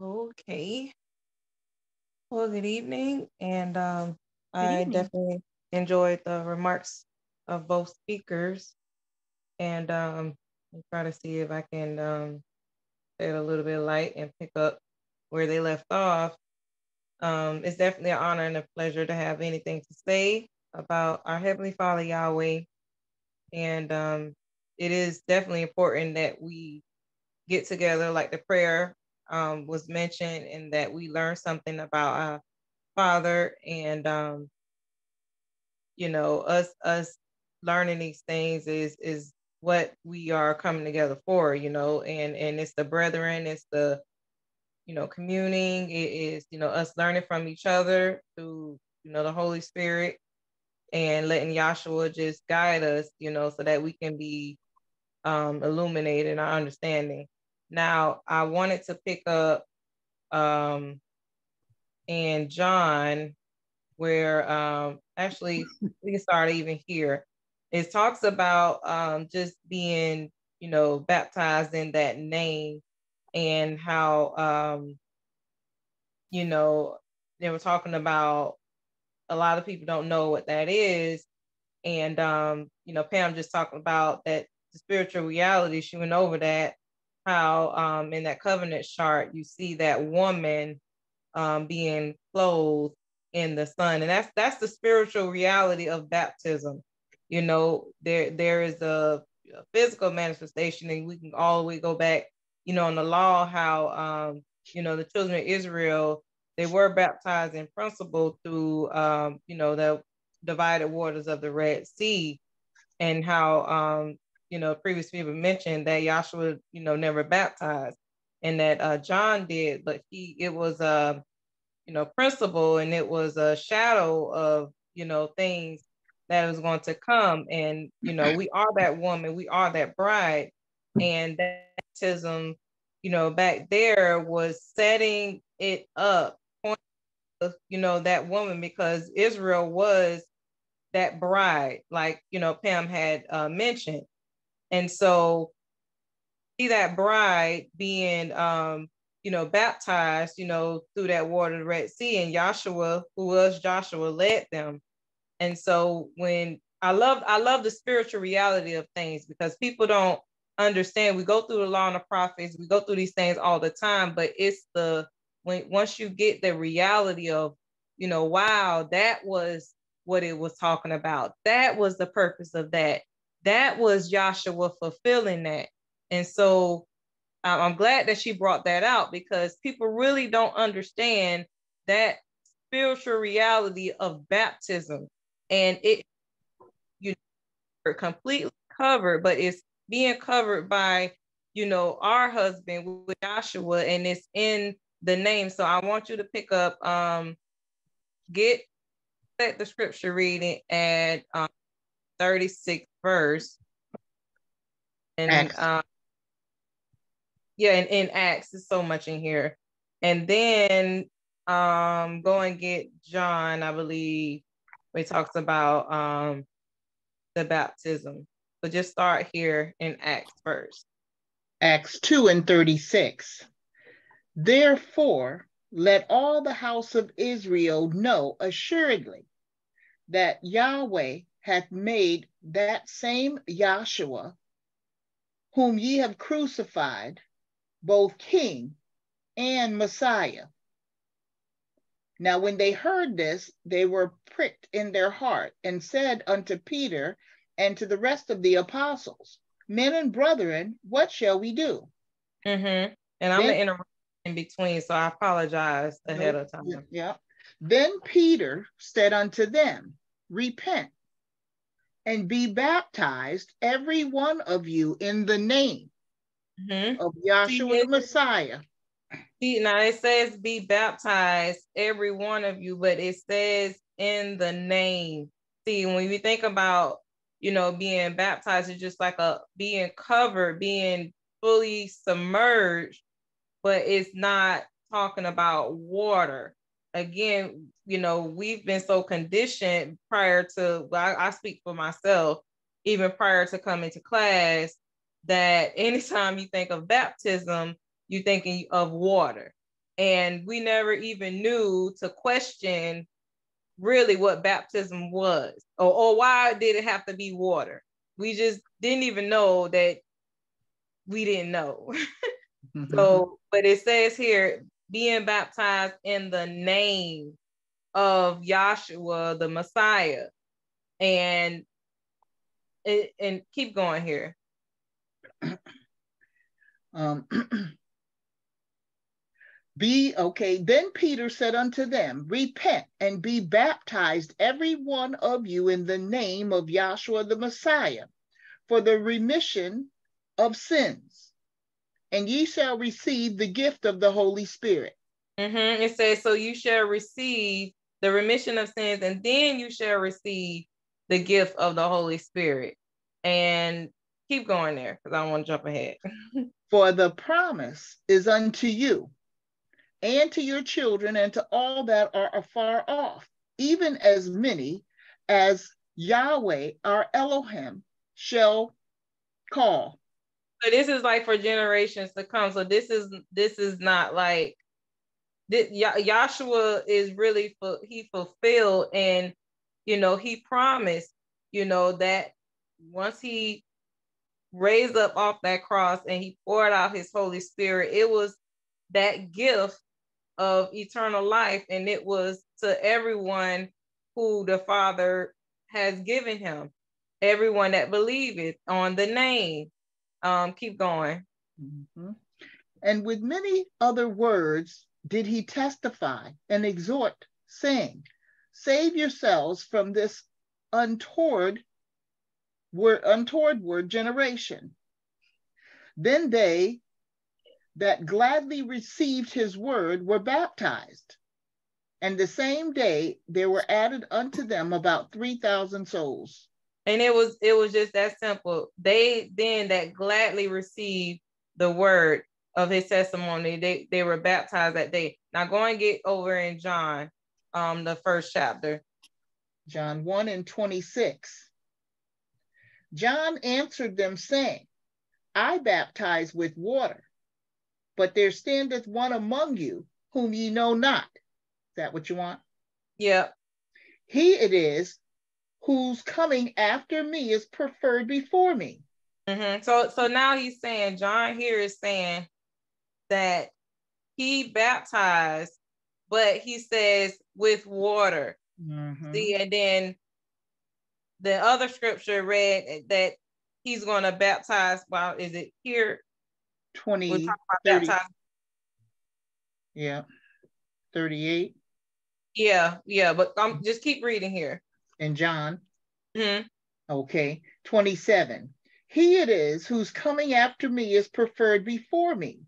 Okay. Well, good evening. And um, I evening. definitely enjoyed the remarks of both speakers. And um, try to see if I can um, a little bit of light and pick up where they left off. Um, it's definitely an honor and a pleasure to have anything to say about our Heavenly Father Yahweh. And um, it is definitely important that we get together, like the prayer um, was mentioned, and that we learn something about our Father and um, you know us us learning these things is is what we are coming together for, you know, and and it's the brethren, it's the you know communing, it is you know us learning from each other through you know the Holy Spirit and letting Yahshua just guide us, you know, so that we can be um, illuminated in our understanding. Now, I wanted to pick up um, in John, where um, actually we can start even here. It talks about um, just being, you know, baptized in that name and how, um, you know, they were talking about a lot of people don't know what that is. And, um, you know, Pam just talking about that spiritual reality, she went over that, how um, in that covenant chart, you see that woman um, being clothed in the sun. And that's that's the spiritual reality of baptism. You know, there there is a, a physical manifestation, and we can all the way go back, you know, in the law, how um, you know, the children of Israel they were baptized in principle through, um, you know, the divided waters of the Red Sea, and how, um, you know, previous people mentioned that Yahshua, you know, never baptized, and that uh, John did, but he, it was a, you know, principle, and it was a shadow of, you know, things that was going to come, and you know, we are that woman, we are that bride, and baptism, you know, back there was setting it up you know, that woman because Israel was that bride, like, you know, Pam had uh, mentioned. And so see that bride being, um, you know, baptized, you know, through that water, the Red Sea, and Yahshua, who was Yahshua, led them. And so when I love, I love the spiritual reality of things because people don't understand. We go through the law and the prophets, we go through these things all the time, but it's the when once you get the reality of, you know, wow, that was what it was talking about. That was the purpose of that. That was Yahshua fulfilling that. And so I'm glad that she brought that out because people really don't understand that spiritual reality of baptism. And it you know, completely covered, but it's being covered by, you know, our husband with Yahshua, and it's in the name. So I want you to pick up, um, get set the scripture reading at um, 36 verse. And um, yeah, and in Acts, there's so much in here. And then um, go and get John, I believe, where he talks about um, the baptism. So just start here in Acts first. Acts 2 and 36. Therefore, let all the house of Israel know assuredly that Yahweh hath made that same Yahshua, whom ye have crucified, both king and Messiah. Now, when they heard this, they were pricked in their heart and said unto Peter and to the rest of the apostles, Men and brethren, what shall we do? Mm-hmm. And I'm going to interrupt in between, so I apologize ahead of time. Yeah. Then Peter said unto them, Repent and be baptized, every one of you, in the name mm-hmm. of Yahshua the Messiah. Now it says be baptized, every one of you, but it says in the name. See, when we think about, you know, being baptized, it's just like a being covered, being fully submerged but it's not talking about water. Again, you know, we've been so conditioned prior to, well, I, I speak for myself, even prior to coming to class, that anytime you think of baptism, you're thinking of water. And we never even knew to question really what baptism was or, or why did it have to be water. We just didn't even know that we didn't know. So, but it says here, being baptized in the name of Yahshua, the Messiah. And and keep going here. Um, be okay. Then Peter said unto them, Repent and be baptized, every one of you, in the name of Yahshua the Messiah, for the remission of sins and ye shall receive the gift of the Holy Spirit. Mm-hmm. It says, So you shall receive the remission of sins, and then you shall receive the gift of the Holy Spirit. And keep going there because I don't want to jump ahead. For the promise is unto you and to your children and to all that are afar off, even as many as Yahweh, our Elohim, shall call. So this is like for generations to come. So this is this is not like this, Yahshua is really he fulfilled and you know he promised you know that once he raised up off that cross and he poured out his Holy Spirit, it was that gift of eternal life, and it was to everyone who the Father has given him, everyone that believeth on the name. Um, keep going. Mm-hmm. And with many other words did he testify and exhort, saying, Save yourselves from this untoward word, untoward word generation. Then they that gladly received his word were baptized. And the same day there were added unto them about 3,000 souls. And it was it was just that simple. They then that gladly received the word of his testimony, they, they were baptized that day. Now go and get over in John, um, the first chapter. John 1 and 26. John answered them, saying, I baptize with water, but there standeth one among you whom ye know not. Is that what you want? Yeah. He it is whose coming after me is preferred before me. Mm-hmm. So, so now he's saying, John here is saying that he baptized, but he says with water. Mm-hmm. See, and then the other scripture read that he's going to baptize. Well, is it here? 20, 30, yeah, 38. Yeah, yeah, but I'm just keep reading here. And John. Mm-hmm. Okay, 27. He it is whose coming after me is preferred before me.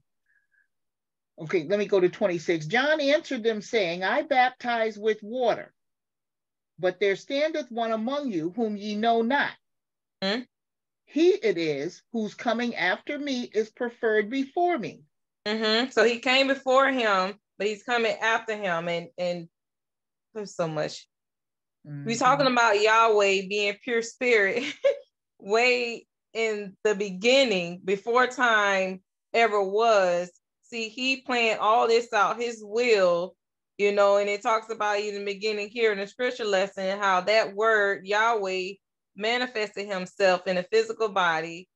Okay, let me go to 26. John answered them, saying, I baptize with water, but there standeth one among you whom ye know not. Hmm? He it is whose coming after me is preferred before me. Mm-hmm. So he came before him, but he's coming after him. And, and there's so much. Mm-hmm. We're talking about Yahweh being pure spirit way in the beginning, before time ever was see, he planned all this out, his will, you know, and it talks about in the beginning here in the scripture lesson how that word Yahweh manifested himself in a physical body.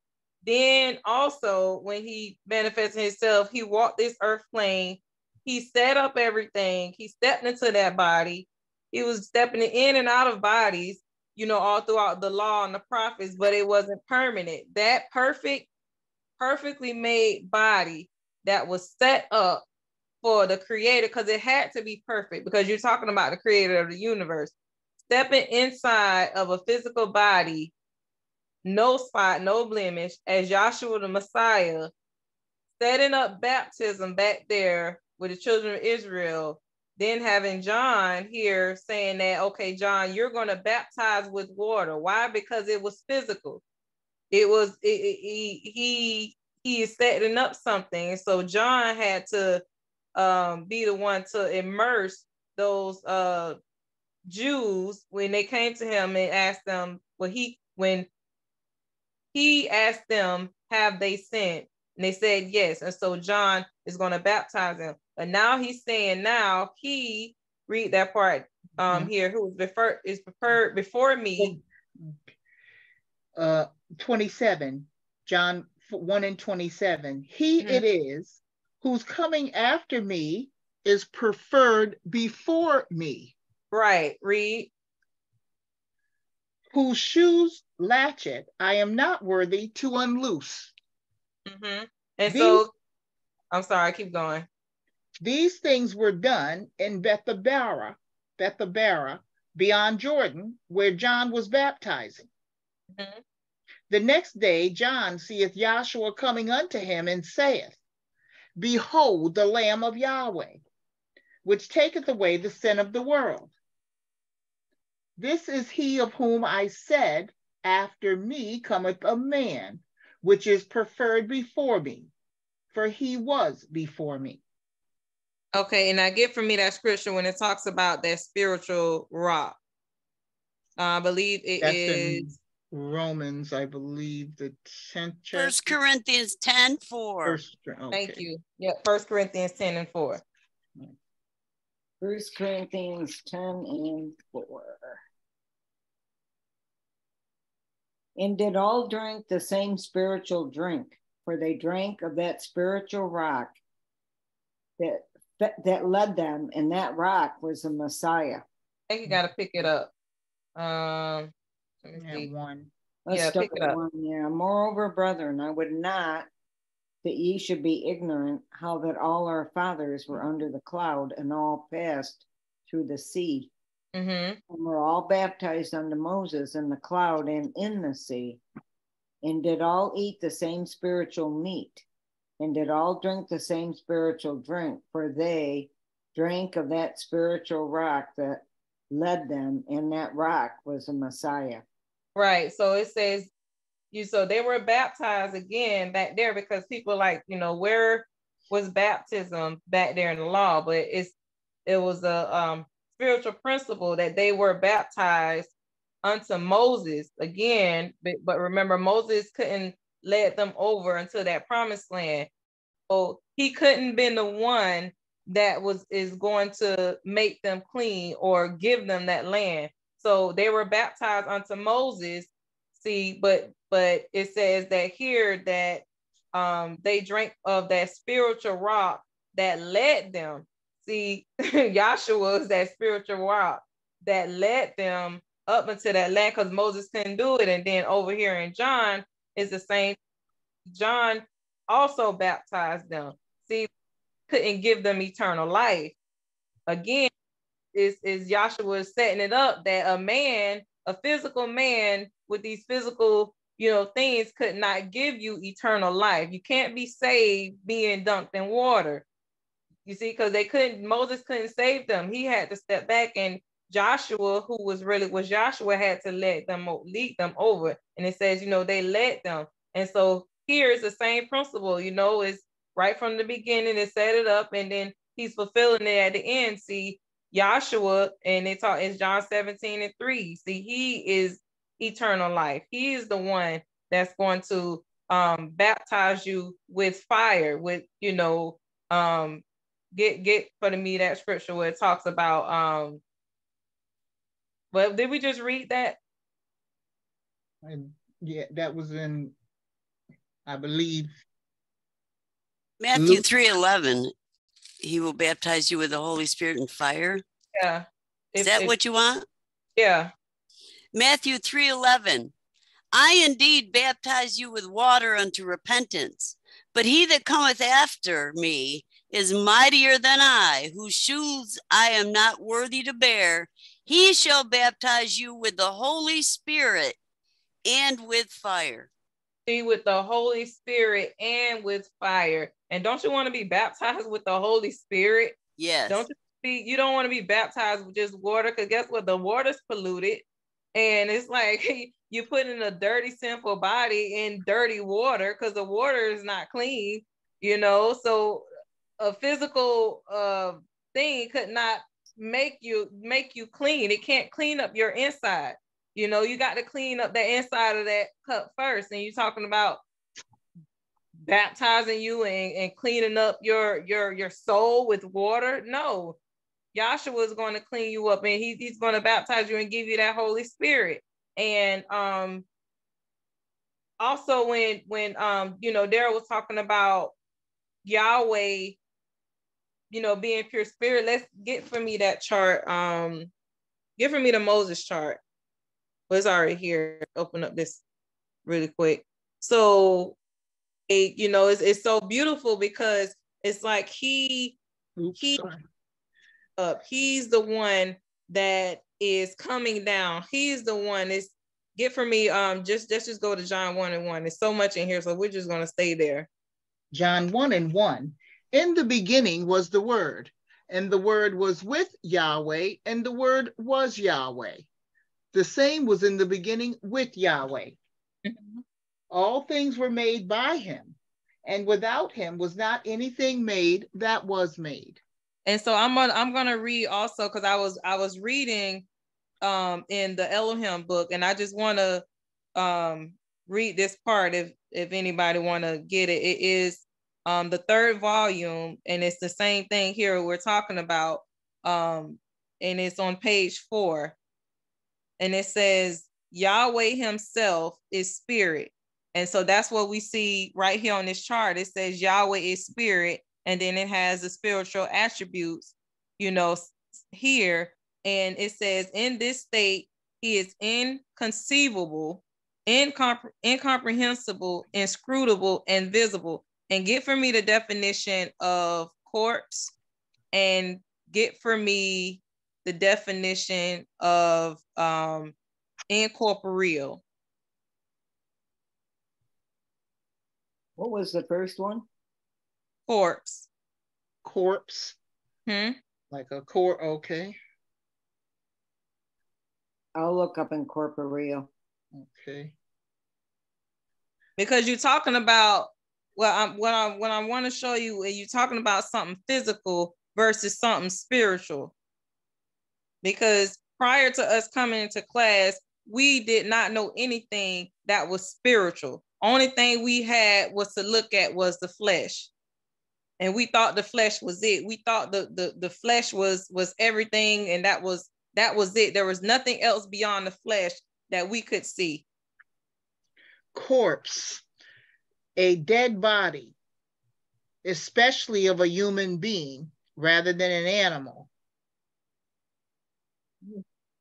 Then also when he manifested himself, he walked this earth plane. He set up everything. He stepped into that body. He was stepping in and out of bodies, you know, all throughout the law and the prophets, but it wasn't permanent. That perfect, perfectly made body that was set up for the creator because it had to be perfect because you're talking about the creator of the universe stepping inside of a physical body no spot no blemish as yahshua the messiah setting up baptism back there with the children of israel then having john here saying that okay john you're going to baptize with water. Why? Because it was physical. It was it, it, he, he he is setting up something. So John had to um, be the one to immerse those uh, Jews when they came to him and asked them, well, he when he asked them, have they sinned? And they said yes. And so John is going to baptize them. But now he's saying now he read that part um mm-hmm. here, who is preferred is preferred before me. Uh 27, John 1 and 27. He mm-hmm. it is who's coming after me is preferred before me. Right. Read. Whose shoes latchet I am not worthy to unloose. Mm-hmm. And these, so, I'm sorry, I keep going. These things were done in Bethabara, Bethabara, beyond Jordan, where John was baptizing. Mm-hmm. The next day, John seeth Yahshua coming unto him and saith, Behold the Lamb of Yahweh, which taketh away the sin of the world. This is he of whom I said, After me cometh a man, which is preferred before me, for he was before me. Okay, and I get from me that scripture when it talks about that spiritual rock. Uh, I believe it That's is Romans, I believe, the 10th chapter. First Corinthians 10 4. First, okay. Thank you. Yeah, First Corinthians 10 and 4. First Corinthians 10 and 4. And did all drink the same spiritual drink, for they drank of that spiritual rock that that, that led them, and that rock was the Messiah. I think you got to pick it up. Um, yeah, one. Let's yeah, pick it up. One. Yeah. Moreover, brethren, I would not that ye should be ignorant how that all our fathers were under the cloud and all passed through the sea Mm-hmm. and were all baptized unto Moses in the cloud and in the sea, and did all eat the same spiritual meat, and did all drink the same spiritual drink, for they drank of that spiritual rock that led them, and that rock was the Messiah. Right. So it says you so they were baptized again back there because people like, you know, where was baptism back there in the law? But it's it was a um spiritual principle that they were baptized unto Moses again, but, but remember Moses couldn't lead them over into that promised land. So he couldn't been the one that was is going to make them clean or give them that land. So they were baptized unto Moses. See, but but it says that here that um they drank of that spiritual rock that led them. See, Yahshua is that spiritual rock that led them up into that land because Moses couldn't do it. And then over here in John is the same. John also baptized them. See, couldn't give them eternal life. Again, is is Yahshua setting it up that a man, a physical man with these physical, you know, things could not give you eternal life. You can't be saved being dunked in water. You see, because they couldn't, Moses couldn't save them. He had to step back and Joshua, who was really was Yahshua, had to let them lead them over. And it says, you know, they led them. And so here is the same principle, you know, it's right from the beginning, it set it up, and then he's fulfilling it at the end. See, Yahshua, and they talk is John 17 and 3. See, he is eternal life. He is the one that's going to um baptize you with fire, with you know, um get get for me that scripture where it talks about um but did we just read that? And yeah, that was in, I believe, Matthew Luke- 3:11. He will baptize you with the Holy Spirit and fire. Yeah. Is If- that if- what you want? Yeah. Matthew 3:11 I indeed baptize you with water unto repentance but he that cometh after me is mightier than I whose shoes I am not worthy to bear he shall baptize you with the holy spirit and with fire See, with the Holy Spirit and with fire. And don't you want to be baptized with the Holy Spirit? yes Don't you be you don't want to be baptized with just water because guess what? The water's polluted. And it's like you put in a dirty, sinful body in dirty water because the water is not clean, you know. So a physical uh thing could not make you make you clean. It can't clean up your inside. You know, you got to clean up the inside of that cup first. And you're talking about baptizing you and, and cleaning up your your your soul with water. No, Yahshua is going to clean you up and he, he's going to baptize you and give you that Holy Spirit. And um also when when um you know Daryl was talking about Yahweh, you know, being pure spirit, let's get for me that chart. Um get for me the Moses chart. Well, it's already here. Open up this really quick. So it, you know, it's, it's so beautiful because it's like he oops, He- sorry. up. He's the one that is coming down. He's the one is get for me. Um, just let's just go to John one and one. There's so much in here, so we're just gonna stay there. John 1 and 1. In the beginning was the Word, and the Word was with Yahweh, and the Word was Yahweh. The same was in the beginning with Yahweh. All things were made by him, and without him was not anything made that was made. And so I'm gonna I'm gonna read also because I was I was reading um in the Elohim book, and I just want to um read this part if if anybody want to get it. It is um the third volume, and it's the same thing here we're talking about. Um, and it's on page four, and it says Yahweh Himself is spirit. And so that's what we see right here on this chart. It says Yahweh is spirit, and then it has the spiritual attributes, you know, here. And it says, in this state, he is inconceivable, incompre- incomprehensible, inscrutable, and visible. And get for me the definition of corpse and get for me the definition of um, incorporeal. What was the first one? Corpse. Corpse, Hmm. like a core, okay, I'll look up incorporeal. okay. because you're talking about well I'm, what I what I want to show you is you're talking about something physical versus something spiritual. Because prior to us coming into class, we did not know anything that was spiritual. Only thing we had was to look at was the flesh. And we thought the flesh was it. We thought the the, the flesh was was everything and that was that was it. There was nothing else beyond the flesh that we could see. Corpse, a dead body, especially of a human being rather than an animal.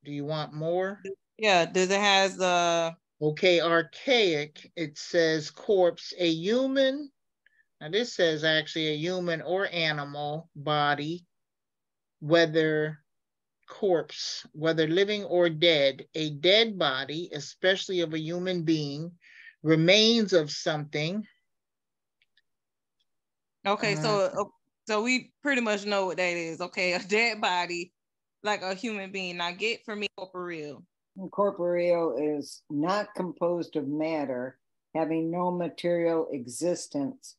Do you want more? Yeah, does it has uh Okay, archaic, it says corpse, a human. Now this says actually a human or animal body, whether corpse, whether living or dead, a dead body, especially of a human being, remains of something. Okay, Uh, so uh, so we pretty much know what that is. Okay, a dead body, like a human being. Now get for me corporeal. Incorporeal is not composed of matter, having no material existence.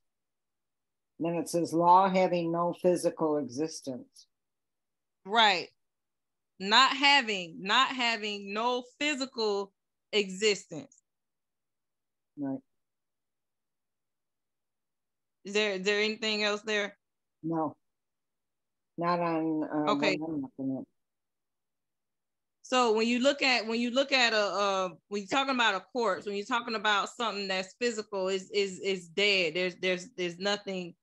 Then it says law having no physical existence. Right. Not having, not having no physical existence. Right. Is there is there anything else there? No. Not on uh, Okay. what I'm looking at. So when you look at when you look at a uh when you're talking about a corpse, when you're talking about something that's physical, is is is dead. There's there's there's nothing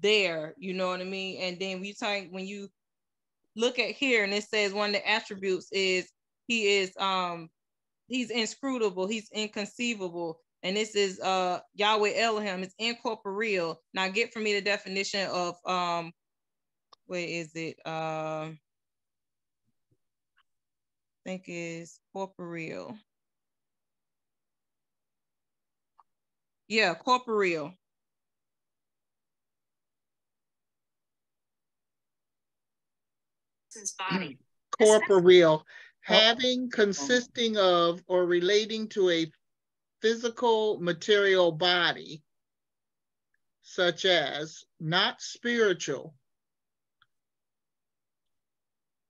there. You know what I mean? And then we talk when you look at here and it says one of the attributes is he is um he's inscrutable, he's inconceivable. And this is uh Yahweh Elohim, it's incorporeal. Now get for me the definition of um where is it? Um I think is corporeal. Yeah, corporeal. body. corporeal, having, consisting of, or relating to a physical material body, such as not spiritual.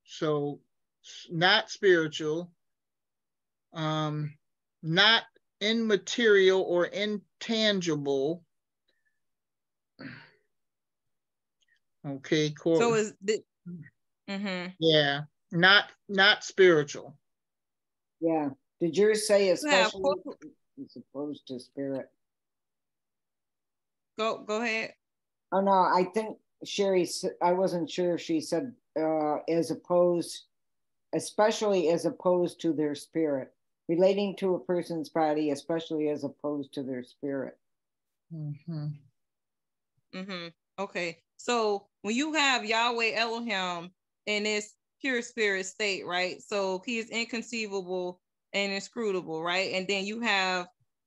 So, not spiritual, um, not immaterial or intangible. Okay, cor- So is the mm-hmm. yeah, not not spiritual. Yeah. Did yours say especially corpor- as opposed to spirit? go go ahead. Oh no, I think Sherry. I wasn't sure if she said uh, as opposed, especially as opposed to their spirit, relating to a person's body, especially as opposed to their spirit. Mhm. Mm-hmm. Okay. So when you have Yahweh Elohim in this pure spirit state, right? So he is inconceivable and inscrutable, right? And then you have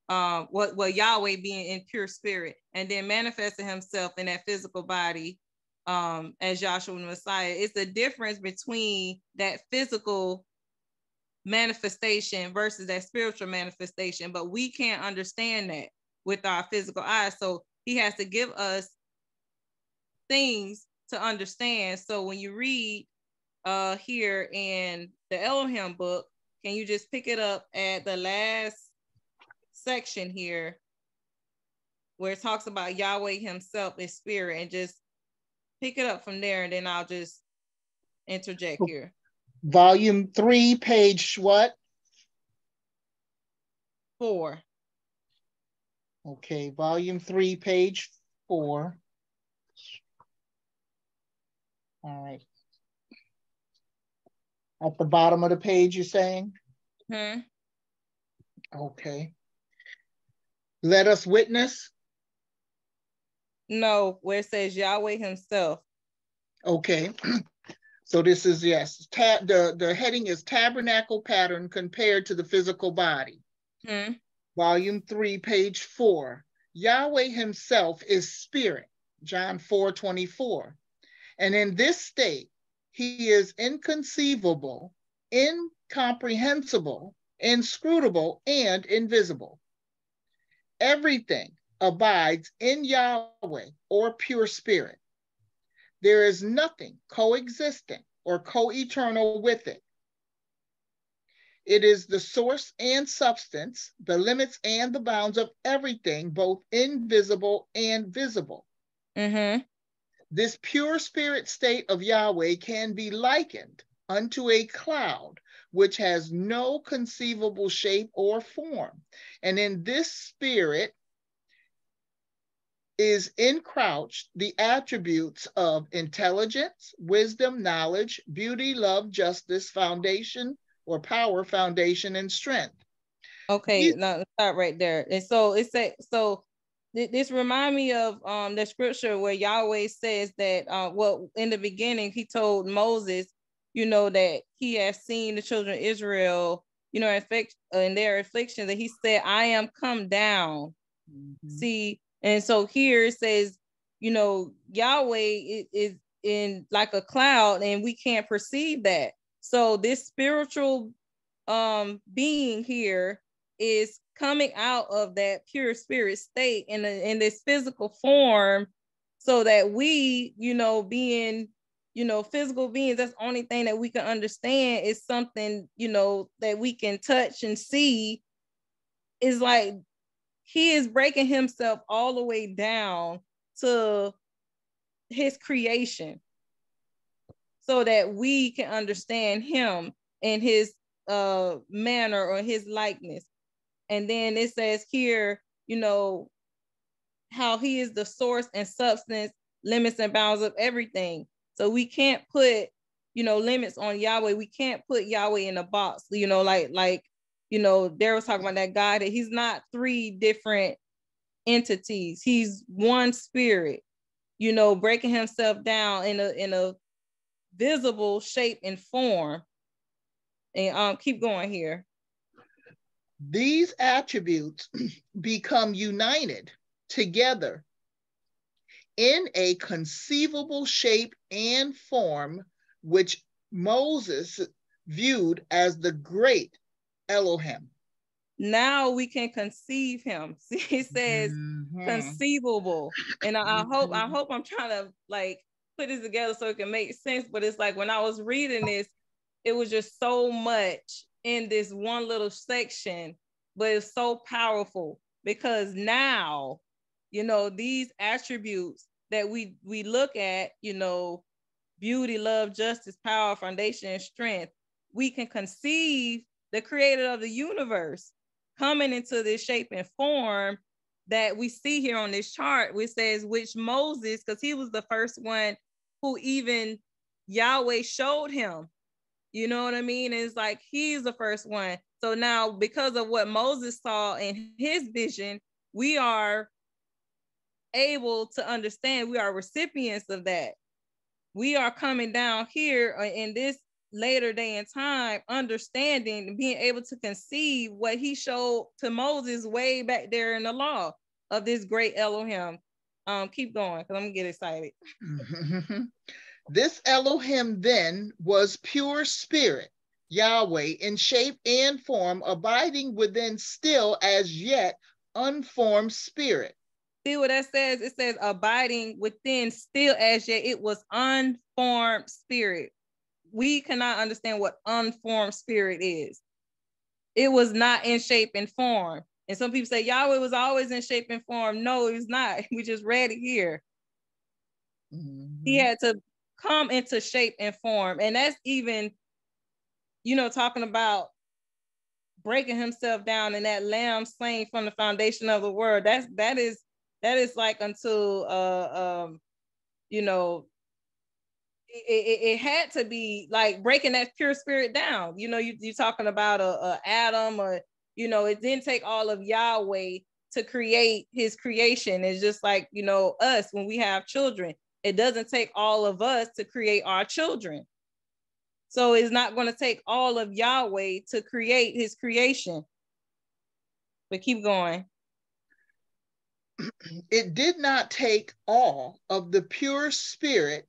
um what what Yahweh being in pure spirit and then manifesting himself in that physical body um as Yahshua the Messiah. It's the difference between that physical manifestation versus that spiritual manifestation, but we can't understand that with our physical eyes. So he has to give us things to understand. So when you read uh here in the Elohim book, can you just pick it up at the last section here where it talks about Yahweh himself is spirit and just pick it up from there and then I'll just interject here. Volume three, page what? Four. Okay, volume three, page four. All right. At the bottom of the page, you're saying? Hmm. Okay. Let us witness. No, where it says Yahweh himself. Okay. So this is yes, ta- the the heading is tabernacle pattern compared to the physical body. Hmm. Volume 3, page 4. Yahweh himself is spirit. John 4, 24. And in this state, he is inconceivable, incomprehensible, inscrutable, and invisible. Everything abides in Yahweh or pure spirit. There is nothing coexisting or co-eternal with it. It is the source and substance, the limits and the bounds of everything, both invisible and visible. Mm-hmm. This pure spirit state of Yahweh can be likened unto a cloud, which has no conceivable shape or form. And in this spirit is encrouched the attributes of intelligence, wisdom, knowledge, beauty, love, justice, foundation, or power, foundation, and strength. Okay, now stop right there. And so it's a, so thi- this remind me of um the scripture where Yahweh says that uh well in the beginning he told Moses, you know, that he has seen the children of Israel, you know, uh, in their affliction that he said, I am come down. See, and so here it says, you know, Yahweh is, is in like a cloud and we can't perceive that. So this spiritual um being here is coming out of that pure spirit state in a, in this physical form so that we, you know, being you know, physical beings, that's the only thing that we can understand is something, you know, that we can touch and see is like he is breaking himself all the way down to his creation so that we can understand him and his uh manner or his likeness and then it says here you know how he is the source and substance limits and bounds of everything. So we can't put you know limits on yahweh. We can't put yahweh in a box. You know like like you know there was talking about that guy that he's not three different entities. He's one spirit you know breaking himself down in a in a visible shape and form. And um keep going here These attributes become united together in a conceivable shape and form, which Moses viewed as the great Elohim. now we can conceive him see it says Mhm. conceivable and I, I hope i hope i'm trying to like put this together so it can make sense but it's like when i was reading this it was just so much in this one little section but it's so powerful because now you know these attributes that we we look at you know beauty love justice power foundation and strength we can conceive the creator of the universe coming into this shape and form that we see here on this chart, which says which Moses, because he was the first one who even Yahweh showed him. You know what I mean? It's like he's the first one. So now, because of what Moses saw in his vision, we are able to understand, we are recipients of that. We are coming down here uh, in this later day and time, understanding and being able to conceive what he showed to Moses way back there in the law of this great Elohim. Um, keep going because I'm gonna get excited. This Elohim then was pure spirit, Yahweh, in shape and form, abiding within still as yet unformed spirit. See what that says? It says abiding within still as yet it was unformed spirit. We cannot understand what unformed spirit is. It was not in shape and form. And some people say Yahweh was always in shape and form. No, he's not. We just read it here. He Mhm. had to come into shape and form. And that's even, you know, talking about breaking himself down in that lamb slain from the foundation of the world. That's that is that is like until uh um you know it, it, it had to be like breaking that pure spirit down. You know, you, you're talking about a, a Adam or you know, it didn't take all of Yahweh to create his creation. It's just like, you know, us when we have children. It doesn't take all of us to create our children. So it's not going to take all of Yahweh to create his creation. But keep going. It did not take all of the pure spirit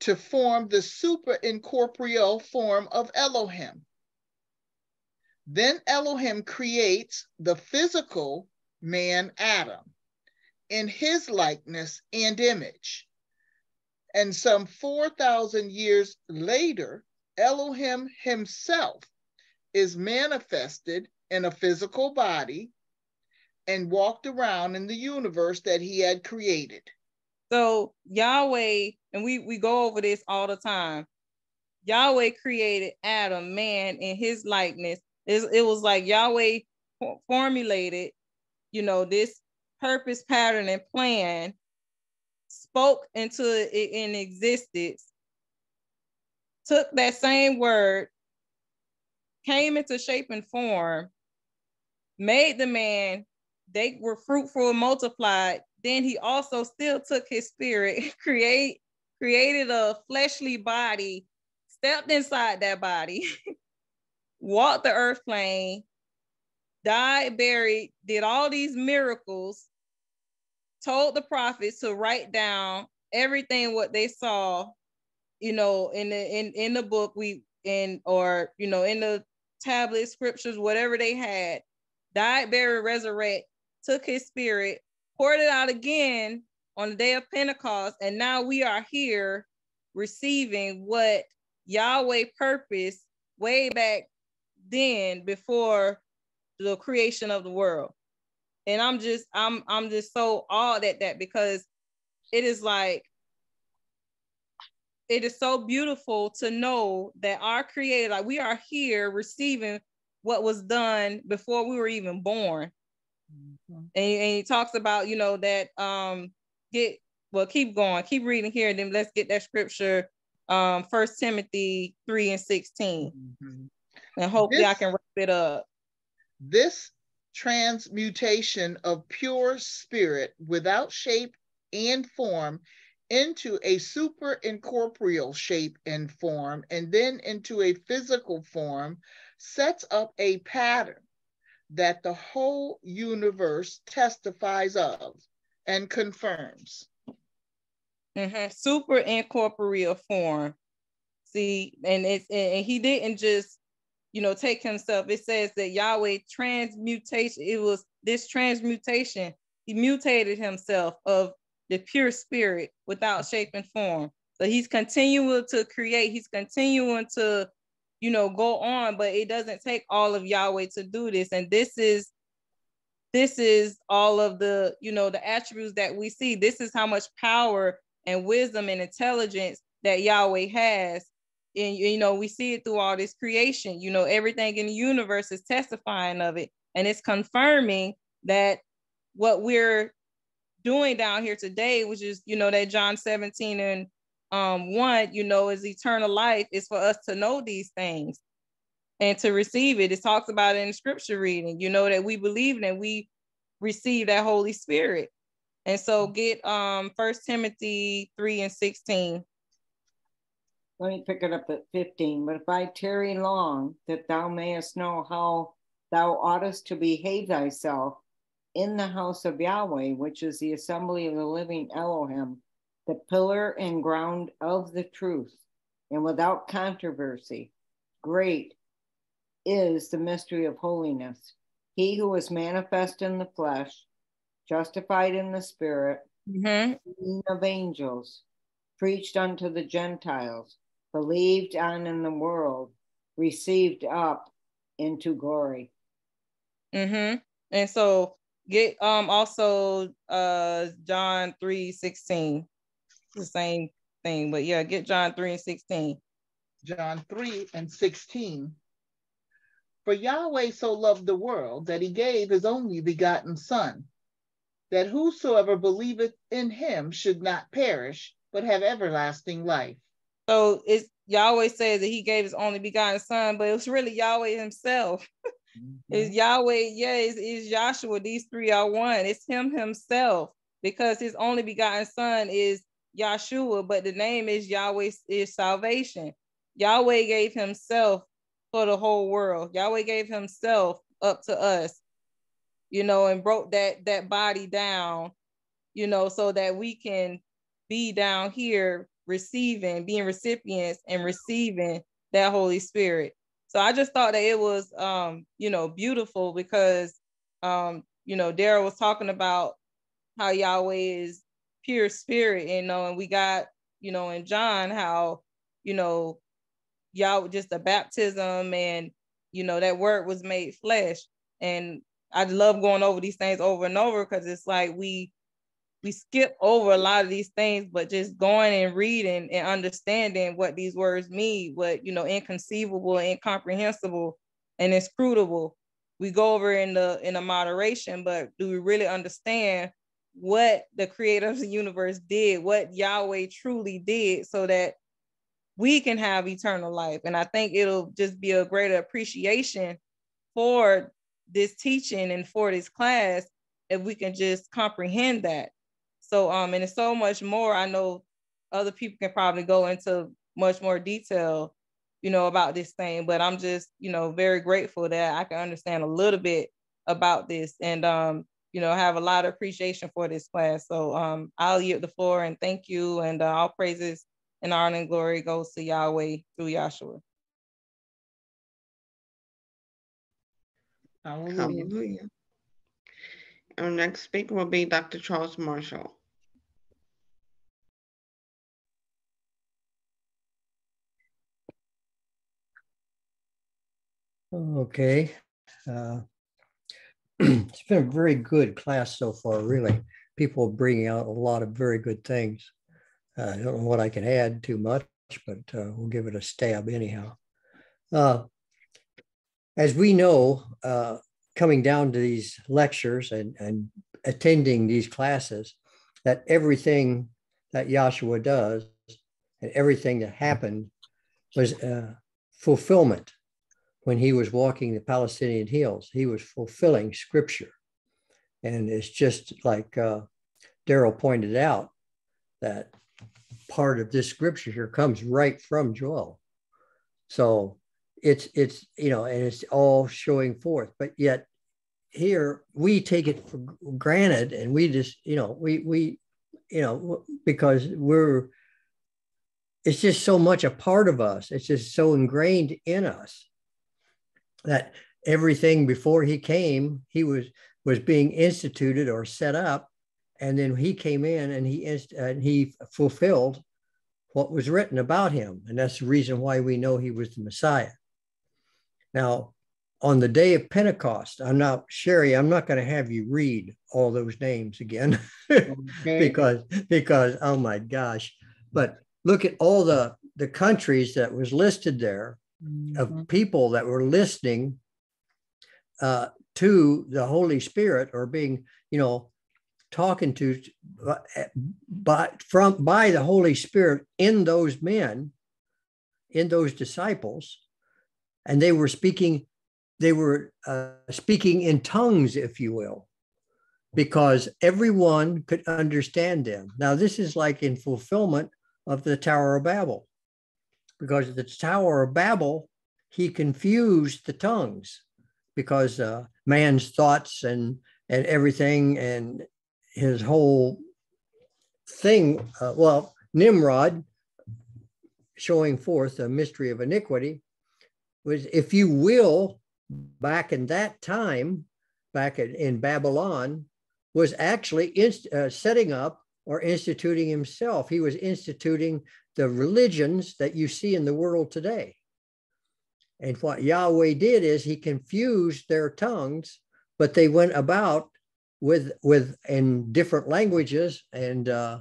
to form the super incorporeal form of Elohim. Then Elohim creates the physical man Adam in his likeness and image. And some 4,000 years later, Elohim himself is manifested in a physical body and walked around in the universe that he had created. So Yahweh, and we, we go over this all the time. Yahweh created Adam, man, in his likeness. It, it was like Yahweh formulated, you know, this purpose, pattern, and plan, spoke into it in existence, took that same word, came into shape and form, made the man, they were fruitful and multiplied. Then he also still took his spirit, create, created a fleshly body, stepped inside that body, walked the earth plane, died, buried, did all these miracles, told the prophets to write down everything what they saw, you know, in the in in the book we in or you know in the tablet scriptures, whatever they had, died, buried, resurrect, took his spirit, poured it out again on the day of Pentecost, and now we are here receiving what Yahweh purposed way back then before the creation of the world and i'm just i'm i'm just so awed at that because it is like it is so beautiful to know that our creator like we are here receiving what was done before we were even born mm-hmm. and, and he talks about you know that um get well keep going keep reading here and then let's get that scripture um first timothy 3 and 16 mm-hmm. and hopefully this, i can wrap it up this transmutation of pure spirit without shape and form into a super incorporeal shape and form, and then into a physical form, sets up a pattern that the whole universe testifies of and confirms. Mm-hmm. Super incorporeal form. See, and it's and he didn't just you know, take himself. It says that Yahweh transmutation, it was this transmutation, he mutated himself of the pure spirit without shape and form. So he's continuing to create, he's continuing to, you know, go on, but it doesn't take all of Yahweh to do this. And this is this is all of the, you know, the attributes that we see. This is how much power and wisdom and intelligence that Yahweh has and you know we see it through all this creation you know everything in the universe is testifying of it. And it's confirming that what we're doing down here today which is you know that john 17 and um 1 you know is eternal life is for us to know these things and to receive it. It talks about it in scripture reading you know that we believe and we receive that holy spirit. And so get um first timothy 3 and 16 let me pick it up at 15. But if I tarry long, that thou mayest know how thou oughtest to behave thyself in the house of Yahweh, which is the assembly of the living Elohim, the pillar and ground of the truth, and without controversy. Great is the mystery of holiness. He who was manifest in the flesh, justified in the spirit, mm-hmm. of angels, preached unto the Gentiles believed on in the world, received up into glory. Mm-hmm. And so get um also uh John 3 16. The same thing, but yeah, get John 3 and 16. John 3 and 16. For Yahweh so loved the world that he gave his only begotten Son, that whosoever believeth in him should not perish, but have everlasting life. So it's Yahweh says that he gave his only begotten son, but it's really Yahweh himself mm-hmm. Is Yahweh, yeah, is, is Yahshua. These three are one. It's him himself because his only begotten son is Yahshua, but the name is Yahweh is salvation. Yahweh gave himself for the whole world. Yahweh gave himself up to us, you know, and broke that that body down, you know, so that we can be down here receiving, being recipients and receiving that Holy Spirit. So I just thought that it was um, you know, beautiful because um, you know, Daryl was talking about how Yahweh is pure spirit, you know, and we got, you know, in John how, you know, y'all just the baptism and you know that word was made flesh and i love going over these things over and over because it's like we we skip over a lot of these things but just going and reading and understanding what these words mean what you know inconceivable incomprehensible and inscrutable we go over in the in a moderation but do we really understand what the creator of the universe did what yahweh truly did so that we can have eternal life. And I think it'll just be a greater appreciation for this teaching and for this class if we can just comprehend that. So um and it's so much more. I know other people can probably go into much more detail, you know, about this thing, but I'm just, you know, very grateful that I can understand a little bit about this and um you know have a lot of appreciation for this class. So um I'll yield the floor and thank you and uh, all praises and honor and glory goes to Yahweh through Yahshua. Hallelujah. Hallelujah. Our next speaker will be Dr. Charles Marshall. Okay. Uh, it's been a very good class so far, really. People bringing out a lot of very good things. Uh, I don't know what I can add too much, but uh, we'll give it a stab anyhow. Uh, as we know, uh, coming down to these lectures and, and attending these classes, that everything that Yahshua does and everything that happened was uh, fulfillment. When he was walking the Palestinian hills, he was fulfilling scripture. And it's just like uh, Daryl pointed out that part of this scripture here comes right from Joel. So it's it's you know, and it's all showing forth. But yet here we take it for granted, and we just you know we we you know because we're it's just so much a part of us. It's just so ingrained in us that everything before he came, he was was being instituted or set up. And then he came in and he and he fulfilled what was written about him. And that's the reason why we know he was the messiah. Now on the day of pentecost i'm not sherry i'm not going to have you read all those names again. Okay. because because oh my gosh. But look at all the the countries that was listed there mm-hmm. of people that were listening uh, to the holy spirit or being you know talking to by from by the Holy Spirit in those men, in those disciples, and they were speaking. They were uh, speaking in tongues, if you will, because everyone could understand them. Now, this is like in fulfillment of the Tower of Babel, because of the Tower of Babel, he confused the tongues because uh, man's thoughts and and everything and his whole thing, uh, well, Nimrod showing forth a mystery of iniquity was, if you will, back in that time, back in, in Babylon, was actually inst- uh, setting up or instituting himself. He was instituting the religions that you see in the world today. And what Yahweh did is he confused their tongues, but they went about with with in different languages and uh,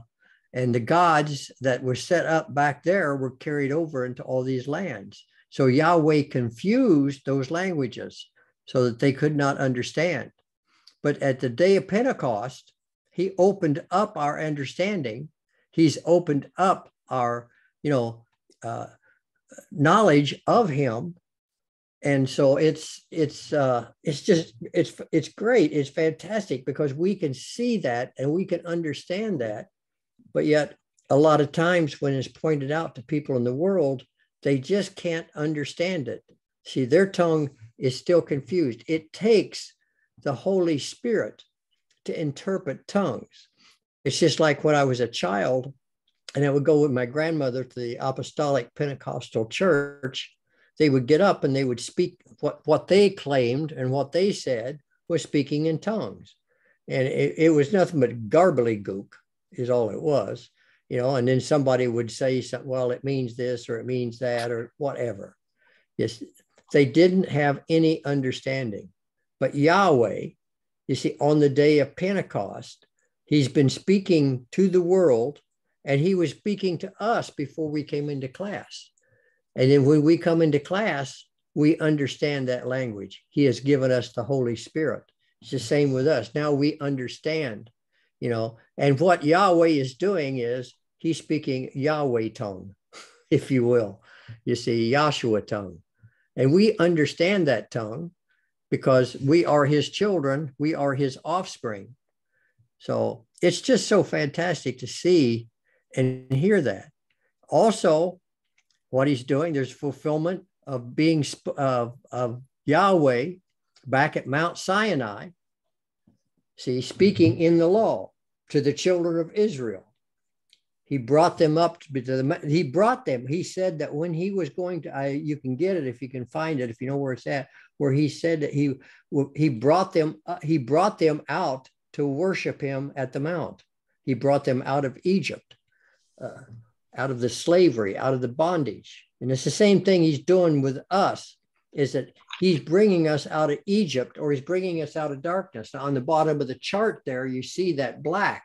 and the gods that were set up back there were carried over into all these lands. So Yahweh confused those languages so that they could not understand. But at the day of Pentecost, he opened up our understanding. He's opened up our, you know, uh, knowledge of him. And so it's it's uh it's just it's it's great. It's fantastic because we can see that and we can understand that. But yet a lot of times when it's pointed out to people in the world they just can't understand it. See their tongue is still confused. It takes the holy spirit to interpret tongues. It's just like when i was a child and i would go with my grandmother to the apostolic pentecostal church they would get up and they would speak what, what they claimed and what they said was speaking in tongues. And it, it was nothing but garbly gook is all it was, you know, and then somebody would say something, well, it means this or it means that or whatever. Yes, they didn't have any understanding. But Yahweh, you see, on the day of Pentecost, he's been speaking to the world and he was speaking to us before we came into class. And then when we come into class, we understand that language. He has given us the Holy Spirit. It's the same with us. Now we understand, you know, and what Yahweh is doing is he's speaking Yahweh tongue, if you will. You see, Yahshua tongue. And we understand that tongue because we are his children, we are his offspring. So it's just so fantastic to see and hear that. Also, what he's doing. There's fulfillment of being of, of Yahweh back at Mount Sinai. See, speaking in the law to the children of Israel. He brought them up to the, he brought them. He said that when he was going to, I, you can get it if you can find it, if you know where it's at, where he said that he, he brought them, uh, he brought them out to worship him at the Mount. He brought them out of Egypt. Uh, out of the slavery, out of the bondage. And it's the same thing he's doing with us is that he's bringing us out of Egypt or he's bringing us out of darkness. Now, on the bottom of the chart there, you see that black,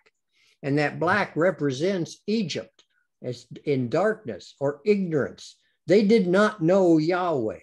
and that black represents Egypt as in darkness or ignorance. They did not know Yahweh.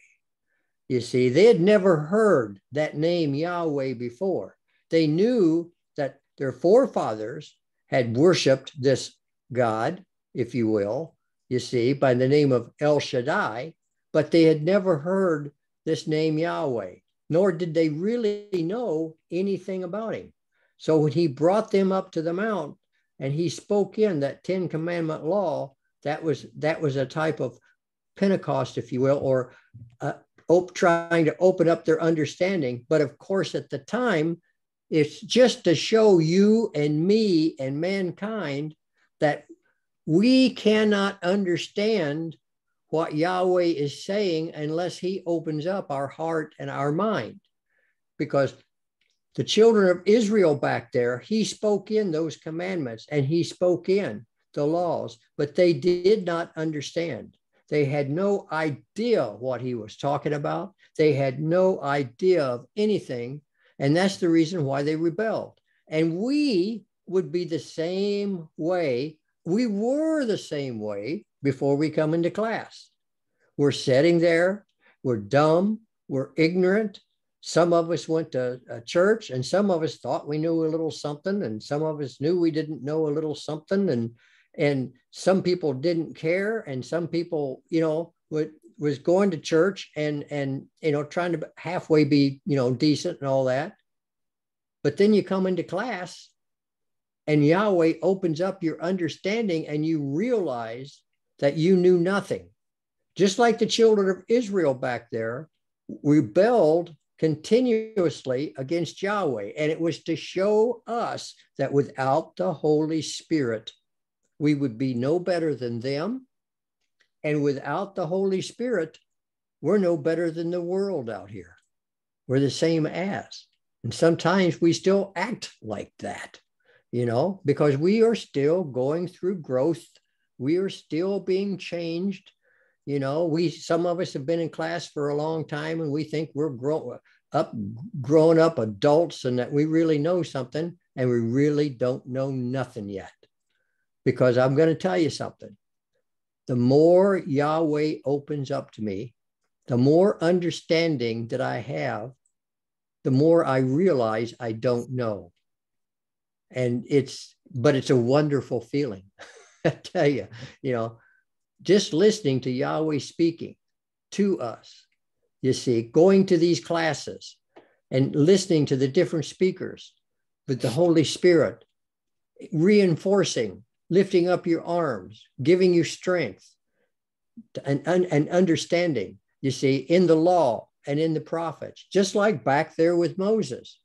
You see, they had never heard that name Yahweh before. They knew that their forefathers had worshiped this God, if you will, you see, by the name of El Shaddai, but they had never heard this name Yahweh, nor did they really know anything about him. So when he brought them up to the mount and he spoke in that 10 commandment law, that was that was a type of Pentecost, if you will, or uh, op- trying to open up their understanding. But of course, at the time, it's just to show you and me and mankind that we cannot understand what Yahweh is saying unless He opens up our heart and our mind. Because the children of Israel back there, He spoke in those commandments and He spoke in the laws, but they did not understand. They had no idea what He was talking about. They had no idea of anything. And that's the reason why they rebelled. And we would be the same way we were the same way before we come into class. We're sitting there, we're dumb, we're ignorant. Some of us went to a church and some of us thought we knew a little something and some of us knew we didn't know a little something and and some people didn't care and some people, you know, would was going to church and and you know trying to halfway be, you know, decent and all that. But then you come into class and Yahweh opens up your understanding and you realize that you knew nothing. Just like the children of Israel back there rebelled continuously against Yahweh. And it was to show us that without the Holy Spirit, we would be no better than them. And without the Holy Spirit, we're no better than the world out here. We're the same as. And sometimes we still act like that you know, because we are still going through growth. We are still being changed. You know, we some of us have been in class for a long time and we think we're grow up grown up adults and that we really know something and we really don't know nothing yet. Because I'm going to tell you something. The more Yahweh opens up to me, the more understanding that I have, the more I realize I don't know and it's but it's a wonderful feeling i tell you you know just listening to yahweh speaking to us you see, going to these classes and listening to the different speakers with the Holy Spirit, reinforcing, lifting up your arms, giving you strength and, and, and understanding, you see, in the law and in the prophets, just like back there with Moses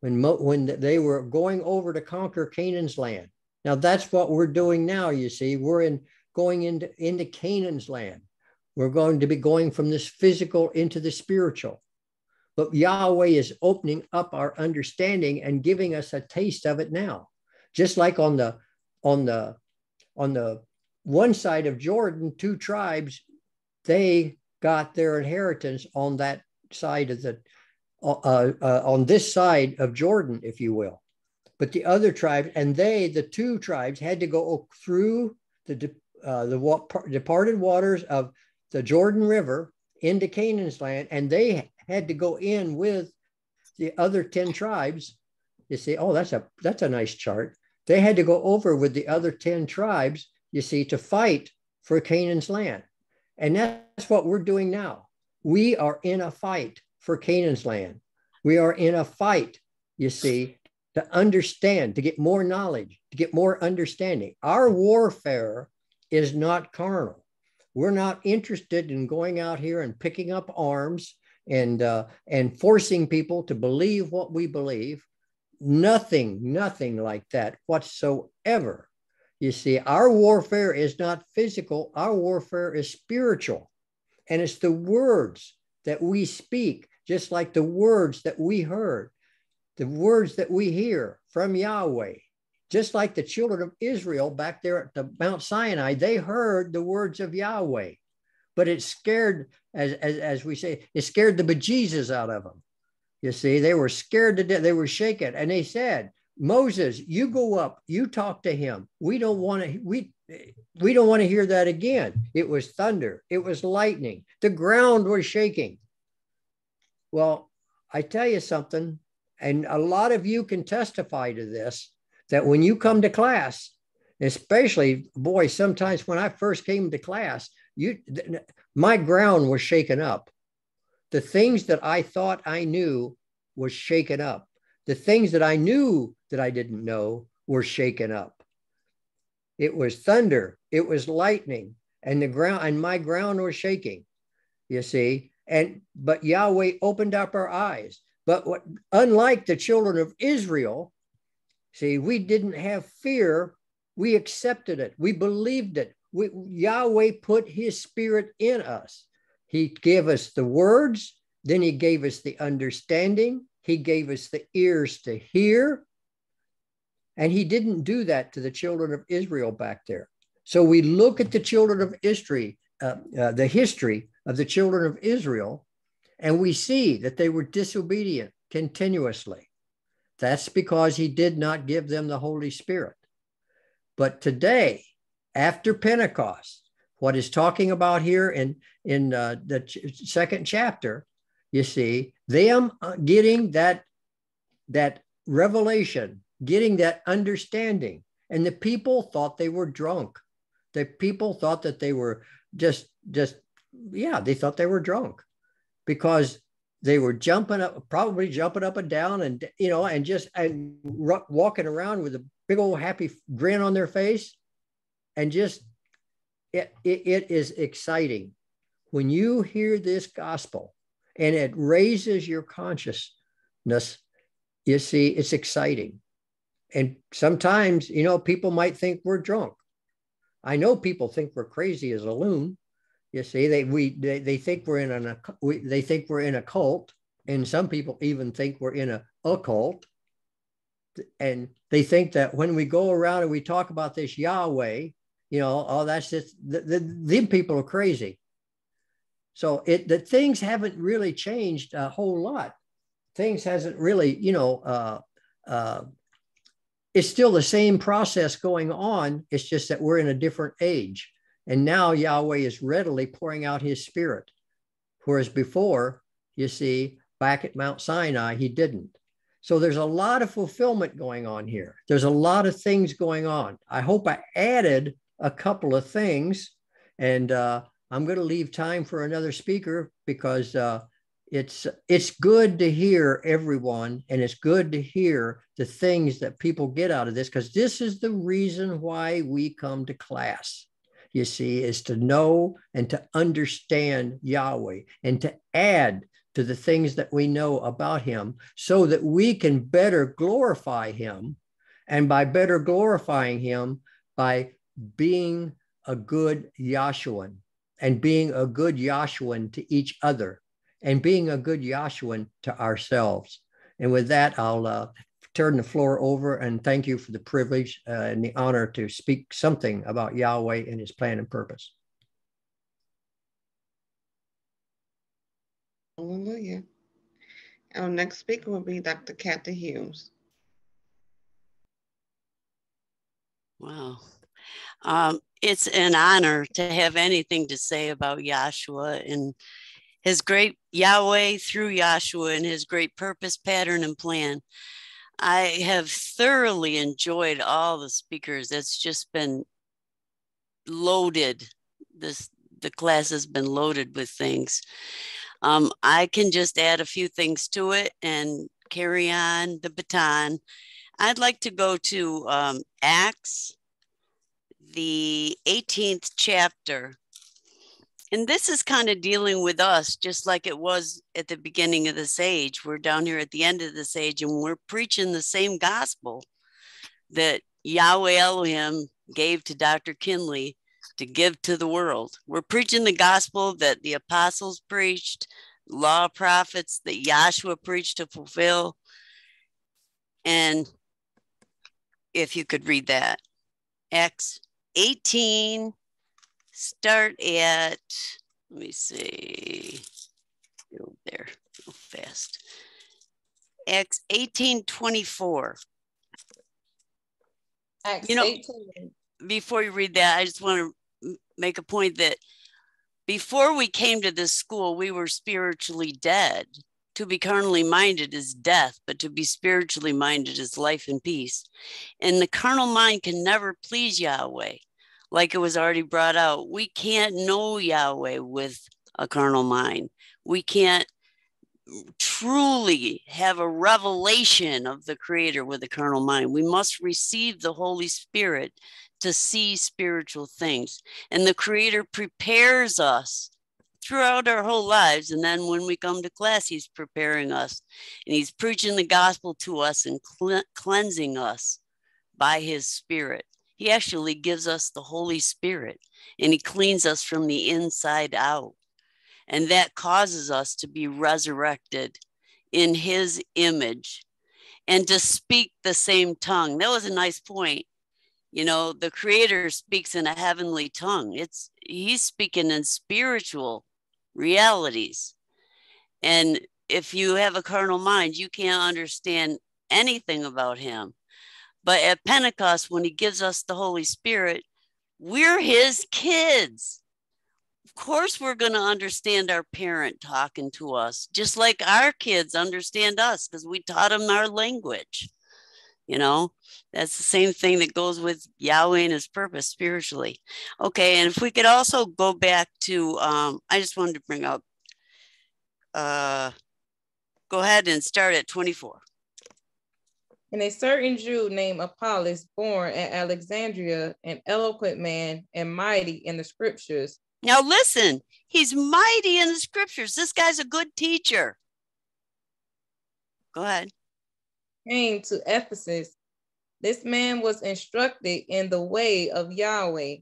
when, Mo, when they were going over to conquer Canaan's land. Now that's what we're doing now, you see. We're in going into, into Canaan's land. We're going to be going from this physical into the spiritual. But Yahweh is opening up our understanding and giving us a taste of it now. Just like on the on the on the one side of Jordan, two tribes, they got their inheritance on that side of the uh, uh, on this side of Jordan, if you will. But the other tribes, and they, the two tribes, had to go through the uh, the departed waters of the Jordan River into Canaan's land, and they had to go in with the other 10 tribes. You see, oh, that's a that's a nice chart. They had to go over with the other 10 tribes, you see, to fight for Canaan's land. And that's what we're doing now. We are in a fight for Canaan's land. We are in a fight, you see, to understand, to get more knowledge, to get more understanding. Our warfare is not carnal. We're not interested in going out here and picking up arms and uh, and forcing people to believe what we believe. Nothing, nothing like that whatsoever. You see, our warfare is not physical. Our warfare is spiritual, and it's the words that we speak, just like the words that we heard, the words that we hear from Yahweh just like the children of Israel back there at the Mount Sinai, they heard the words of Yahweh, but it scared, as, as, as we say, it scared the bejesus out of them. You see, they were scared to death. They were shaken. And they said, Moses, you go up, you talk to him. We don't want to, we, we don't want to hear that again. It was thunder, it was lightning, the ground was shaking. Well, I tell you something, and a lot of you can testify to this that when you come to class, especially boy, sometimes when I first came to class, you my ground was shaken up. The things that I thought I knew was shaken up. The things that I knew that I didn't know were shaken up. It was thunder, it was lightning, and the ground and my ground was shaking. You see, and but Yahweh opened up our eyes. But what unlike the children of Israel, See, we didn't have fear. We accepted it. We believed it. We, Yahweh put his spirit in us. He gave us the words, then he gave us the understanding, he gave us the ears to hear. And he didn't do that to the children of Israel back there. So we look at the children of Israel, uh, uh, the history of the children of Israel, and we see that they were disobedient continuously. That's because he did not give them the Holy Spirit. But today, after Pentecost, what is talking about here in, in uh, the ch- second chapter, you see, them uh, getting that, that revelation, getting that understanding. And the people thought they were drunk. The people thought that they were just, just, yeah, they thought they were drunk because they were jumping up, probably jumping up and down, and you know, and just and walking around with a big old happy grin on their face, and just it, it, it is exciting when you hear this gospel, and it raises your consciousness. You see, it's exciting, and sometimes you know people might think we're drunk. I know people think we're crazy as a loon, you see, they we they, they think we're in an we, they think we're in a cult, and some people even think we're in a occult. And they think that when we go around and we talk about this Yahweh, you know, oh, that's just the, the, them people are crazy. So it the things haven't really changed a whole lot. Things hasn't really, you know, uh, uh, it's still the same process going on. It's just that we're in a different age. And now Yahweh is readily pouring out his spirit. Whereas before, you see, back at Mount Sinai, he didn't. So there's a lot of fulfillment going on here. There's a lot of things going on. I hope I added a couple of things. And uh, I'm going to leave time for another speaker because uh, it's it's good to hear everyone and it's good to hear the things that people get out of this because this is the reason why we come to class you see is to know and to understand yahweh and to add to the things that we know about him so that we can better glorify him and by better glorifying him by being a good Yahshuan and being a good Yahshuan to each other and being a good Yahshuan to ourselves. And with that, I'll uh, turn the floor over and thank you for the privilege uh, and the honor to speak something about Yahweh and his plan and purpose. Hallelujah. Our next speaker will be Dr. Kathy Hughes. Wow. Um, it's an honor to have anything to say about Yahshua and his great Yahweh through Yahshua and his great purpose, pattern, and plan. I have thoroughly enjoyed all the speakers. It's just been loaded. This the class has been loaded with things. Um, I can just add a few things to it and carry on the baton. I'd like to go to um, Acts, the 18th chapter, and this is kind of dealing with us, just like it was at the beginning of this age. We're down here at the end of this age and we're preaching the same gospel that Yahweh Elohim gave to Dr. Kinley to give to the world. We're preaching the gospel that the apostles preached, law prophets that Yahshua preached to fulfill. And if you could read that, Acts 18 start at, let me see, go there real fast. Acts 1824. Acts You know- 18. Before you read that, I just want to make a point that before we came to this school, we were spiritually dead. To be carnally minded is death, but to be spiritually minded is life and peace. And the carnal mind can never please Yahweh like it was already brought out, we can't know Yahweh with a carnal mind. We can't truly have a revelation of the Creator with a carnal mind. We must receive the Holy Spirit to see spiritual things. And the Creator prepares us throughout our whole lives. And then when we come to class, He's preparing us and He's preaching the gospel to us and cle- cleansing us by His Spirit. He actually gives us the Holy Spirit and He cleans us from the inside out. And that causes us to be resurrected in His image and to speak the same tongue. That was a nice point. You know, the Creator speaks in a heavenly tongue, it's He's speaking in spiritual realities. And if you have a carnal mind, you can't understand anything about Him. But at Pentecost, when he gives us the Holy Spirit, we're his kids. Of course, we're going to understand our parent talking to us, just like our kids understand us because we taught them our language. You know, that's the same thing that goes with Yahweh and his purpose spiritually. Okay, and if we could also go back to, um, I just wanted to bring up, uh, go ahead and start at 24. And a certain Jew named Apollos, born at Alexandria, an eloquent man and mighty in the scriptures. Now, listen, he's mighty in the scriptures. This guy's a good teacher. Go ahead. Came to Ephesus. This man was instructed in the way of Yahweh.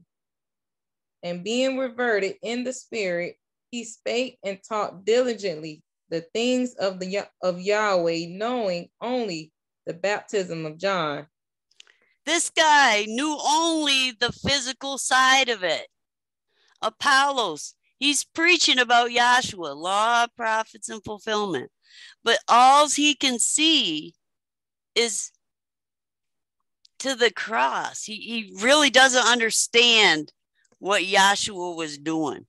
And being reverted in the spirit, he spake and taught diligently the things of the of Yahweh, knowing only the baptism of John. This guy knew only the physical side of it. Apollos, he's preaching about Yahshua, law, prophets, and fulfillment. But all he can see is to the cross. He, he really doesn't understand what Yahshua was doing.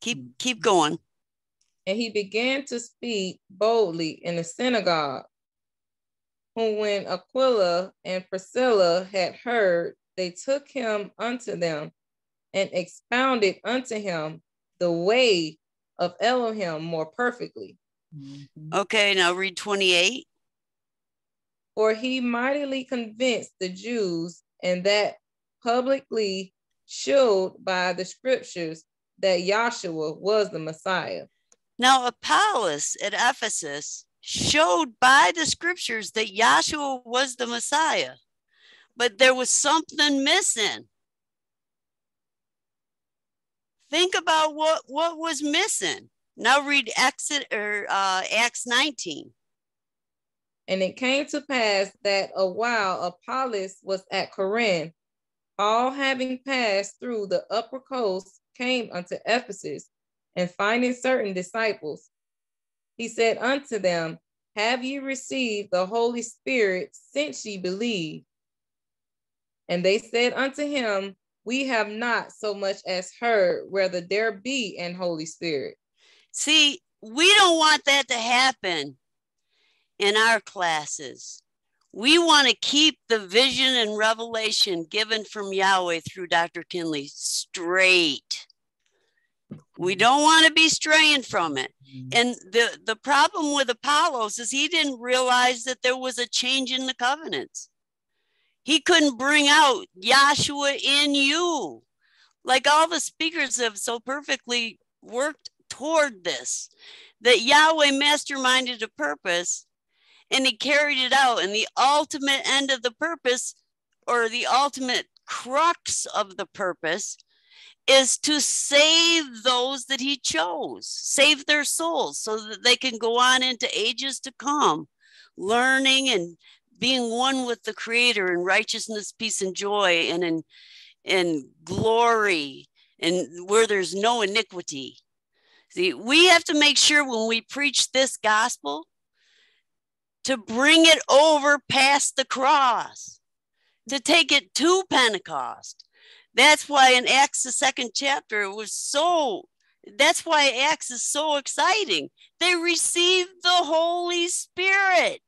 Keep keep going. And he began to speak boldly in the synagogue whom when Aquila and Priscilla had heard, they took him unto them and expounded unto him the way of Elohim more perfectly. Mm-hmm. Okay, now read 28. For he mightily convinced the Jews, and that publicly showed by the scriptures that Yahshua was the Messiah. Now, Apollos at Ephesus showed by the scriptures that Yahshua was the Messiah, but there was something missing. Think about what, what was missing. Now read Exit or uh, Acts 19. And it came to pass that a while Apollos was at Corinth, all having passed through the upper coast, came unto Ephesus, and finding certain disciples, he said unto them, Have ye received the Holy Spirit since ye believe? And they said unto him, We have not so much as heard whether there be an Holy Spirit. See, we don't want that to happen in our classes. We want to keep the vision and revelation given from Yahweh through Dr. Kinley straight. We mm-hmm. don't want to be straying from it. Mm-hmm. And the, the problem with Apollos is he didn't realize that there was a change in the covenants. He couldn't bring out Yahshua in you. Like all the speakers have so perfectly worked toward this, that Yahweh masterminded a purpose and he carried it out. And the ultimate end of the purpose, or the ultimate crux of the purpose, is to save those that he chose, save their souls so that they can go on into ages to come, learning and being one with the creator in righteousness, peace, and joy, and in, in glory, and where there's no iniquity. See, we have to make sure when we preach this gospel to bring it over past the cross, to take it to Pentecost. That's why in Acts, the second chapter, it was so, that's why Acts is so exciting. They received the Holy Spirit.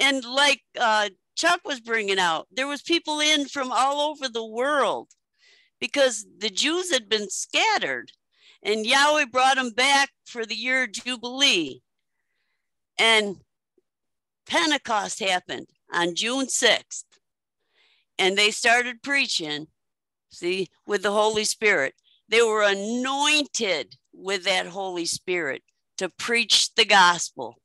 And like uh, Chuck was bringing out, there was people in from all over the world because the Jews had been scattered and Yahweh brought them back for the year Jubilee. And Pentecost happened on June 6th. And they started preaching, see, with the Holy Spirit. They were anointed with that Holy Spirit to preach the gospel.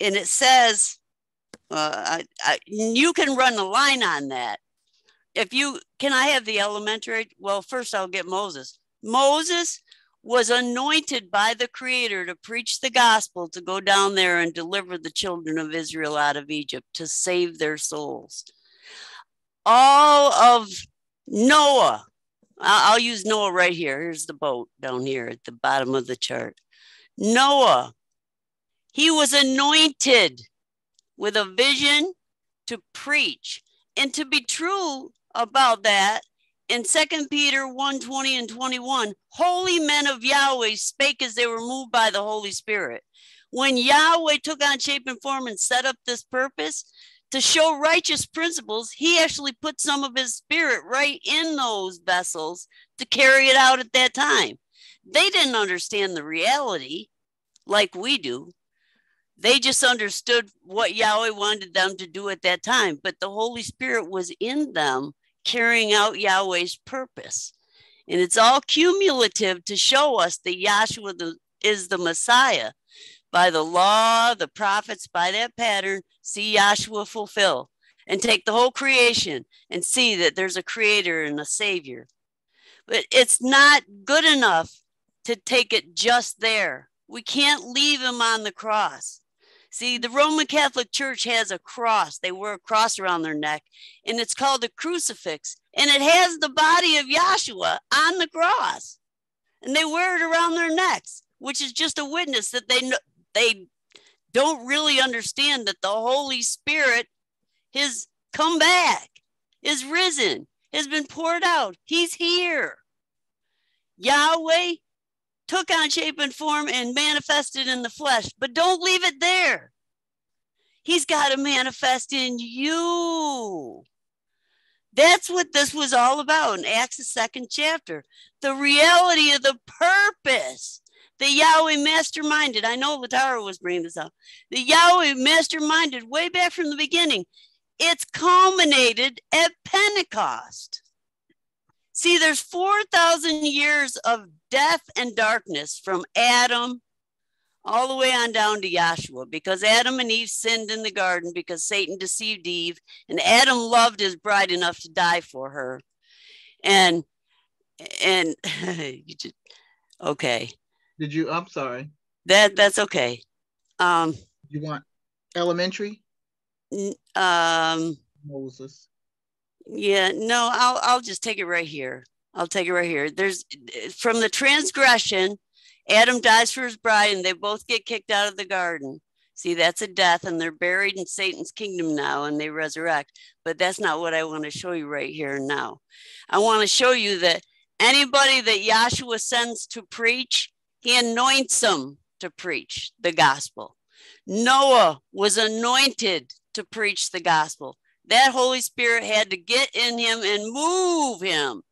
And it says, uh, I, I, you can run a line on that. If you can, I have the elementary. Well, first I'll get Moses. Moses was anointed by the Creator to preach the gospel, to go down there and deliver the children of Israel out of Egypt, to save their souls. All of Noah, I'll use Noah right here. Here's the boat down here at the bottom of the chart. Noah, he was anointed with a vision to preach. And to be true about that, in 2 Peter 1 20 and 21, holy men of Yahweh spake as they were moved by the Holy Spirit. When Yahweh took on shape and form and set up this purpose to show righteous principles, he actually put some of his spirit right in those vessels to carry it out at that time. They didn't understand the reality like we do. They just understood what Yahweh wanted them to do at that time, but the Holy Spirit was in them carrying out Yahweh's purpose. And it's all cumulative to show us that Yahshua is the Messiah. By the law, the prophets, by that pattern, see Yahshua fulfill and take the whole creation and see that there's a creator and a savior. But it's not good enough to take it just there. We can't leave him on the cross. See, the Roman Catholic Church has a cross. They wear a cross around their neck, and it's called a crucifix. And it has the body of Yahshua on the cross. And they wear it around their necks, which is just a witness that they know, they don't really understand that the Holy Spirit has come back, is risen, has been poured out. He's here. Yahweh took on shape and form and manifested in the flesh, but don't leave it there. He's got to manifest in you. That's what this was all about in Acts, the second chapter. The reality of the purpose the Yahweh masterminded. I know Latara was bringing this up. The Yahweh masterminded way back from the beginning. It's culminated at Pentecost. See, there's 4,000 years of death and darkness from Adam all the way on down to Yahshua because Adam and Eve sinned in the garden because Satan deceived Eve and Adam loved his bride enough to die for her. And and you just okay. Did you? I'm sorry. That that's okay. Um You want elementary? um Moses. Yeah, no, I'll I'll just take it right here. I'll take it right here. There's eh, from the transgression Adam dies for his bride and they both get kicked out of the garden. See, that's a death and they're buried in Satan's kingdom now and they resurrect. But that's not what I want to show you right here and now. I want to show you that anybody that Yahshua sends to preach, he anoints them to preach the gospel. Noah was anointed to preach the gospel. That Holy Spirit had to get in him and move him.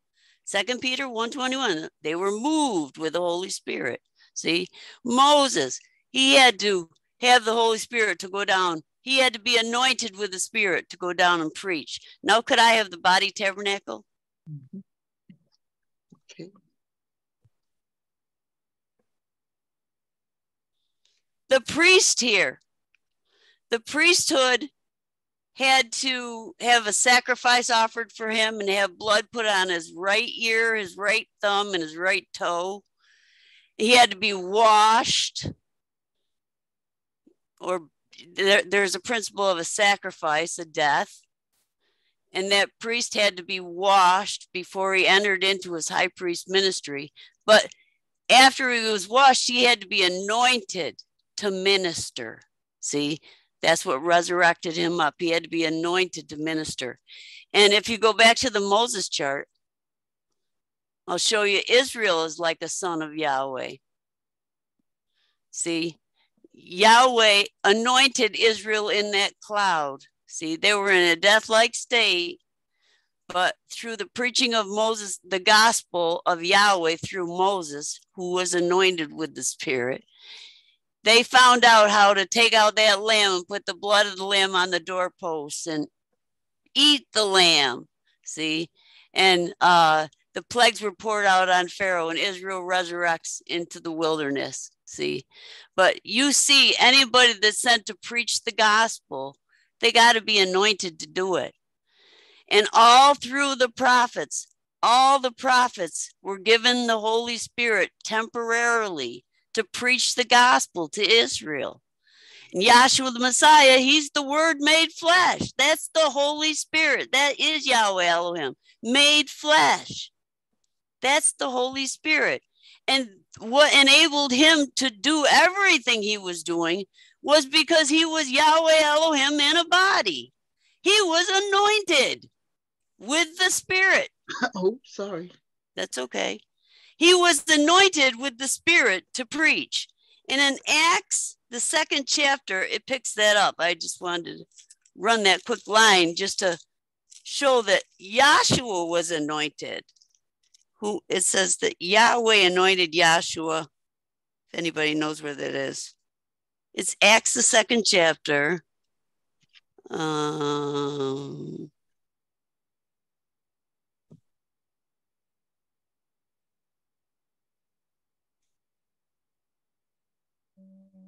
Second Peter 121, they were moved with the Holy Spirit. See, Moses, he had to have the Holy Spirit to go down. He had to be anointed with the Spirit to go down and preach. Now, could I have the body tabernacle? Mhm. Okay. The priest here, the priesthood had to have a sacrifice offered for him and have blood put on his right ear, his right thumb, and his right toe. He had to be washed, or there, there's a principle of a sacrifice, a death. And that priest had to be washed before he entered into his high priest ministry. But after he was washed, he had to be anointed to minister. See, that's what resurrected him up. He had to be anointed to minister. And if you go back to the Moses chart, I'll show you Israel is like a son of Yahweh. See, Yahweh anointed Israel in that cloud. See, they were in a death like state, but through the preaching of Moses, the gospel of Yahweh through Moses, who was anointed with the Spirit, they found out how to take out that lamb and put the blood of the lamb on the doorposts and eat the lamb. See, and uh, the plagues were poured out on Pharaoh, and Israel resurrects into the wilderness. See, but you see, anybody that's sent to preach the gospel, they got to be anointed to do it. And all through the prophets, all the prophets were given the Holy Spirit temporarily to preach the gospel to Israel. And Yahshua the Messiah, he's the word made flesh. That's the Holy Spirit. That is Yahweh Elohim, made flesh. That's the Holy Spirit. And what enabled him to do everything he was doing was because he was Yahweh Elohim in a body. He was anointed with the Spirit. Oh, sorry. That's okay. He was anointed with the Spirit to preach. And in Acts, the second chapter, it picks that up. I just wanted to run that quick line just to show that Yahshua was anointed. Who it says that Yahweh anointed Yahshua. If anybody knows where that is, it's Acts, the second chapter. Um,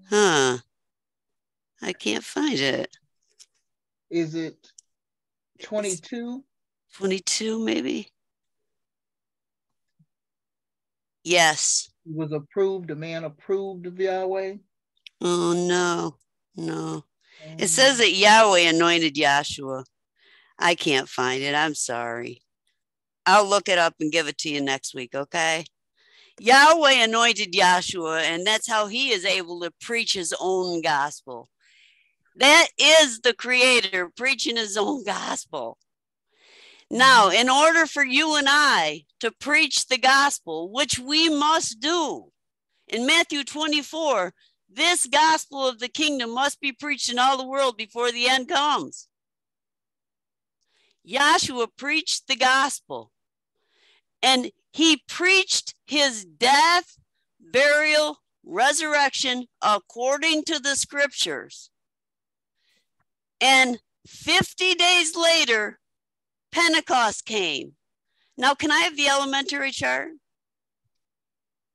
huh. I can't find it. Is it 22? 22, maybe? Yes. He was approved, a man approved of Yahweh? Oh, no, no. It mm. says that Yahweh anointed Yahshua. I can't find it. I'm sorry. I'll look it up and give it to you next week, okay? Yahweh anointed Yahshua, and that's how he is able to preach his own gospel. That is the creator preaching his own gospel. Now, mm-hmm. in order for you and I to preach the gospel, which we must do, in Matthew 24, this gospel of the kingdom must be preached in all the world before the end comes. Yahshua preached the gospel and he preached his death, burial, resurrection according to the scriptures. And 50 days later, Pentecost came. Now, can I have the elementary chart?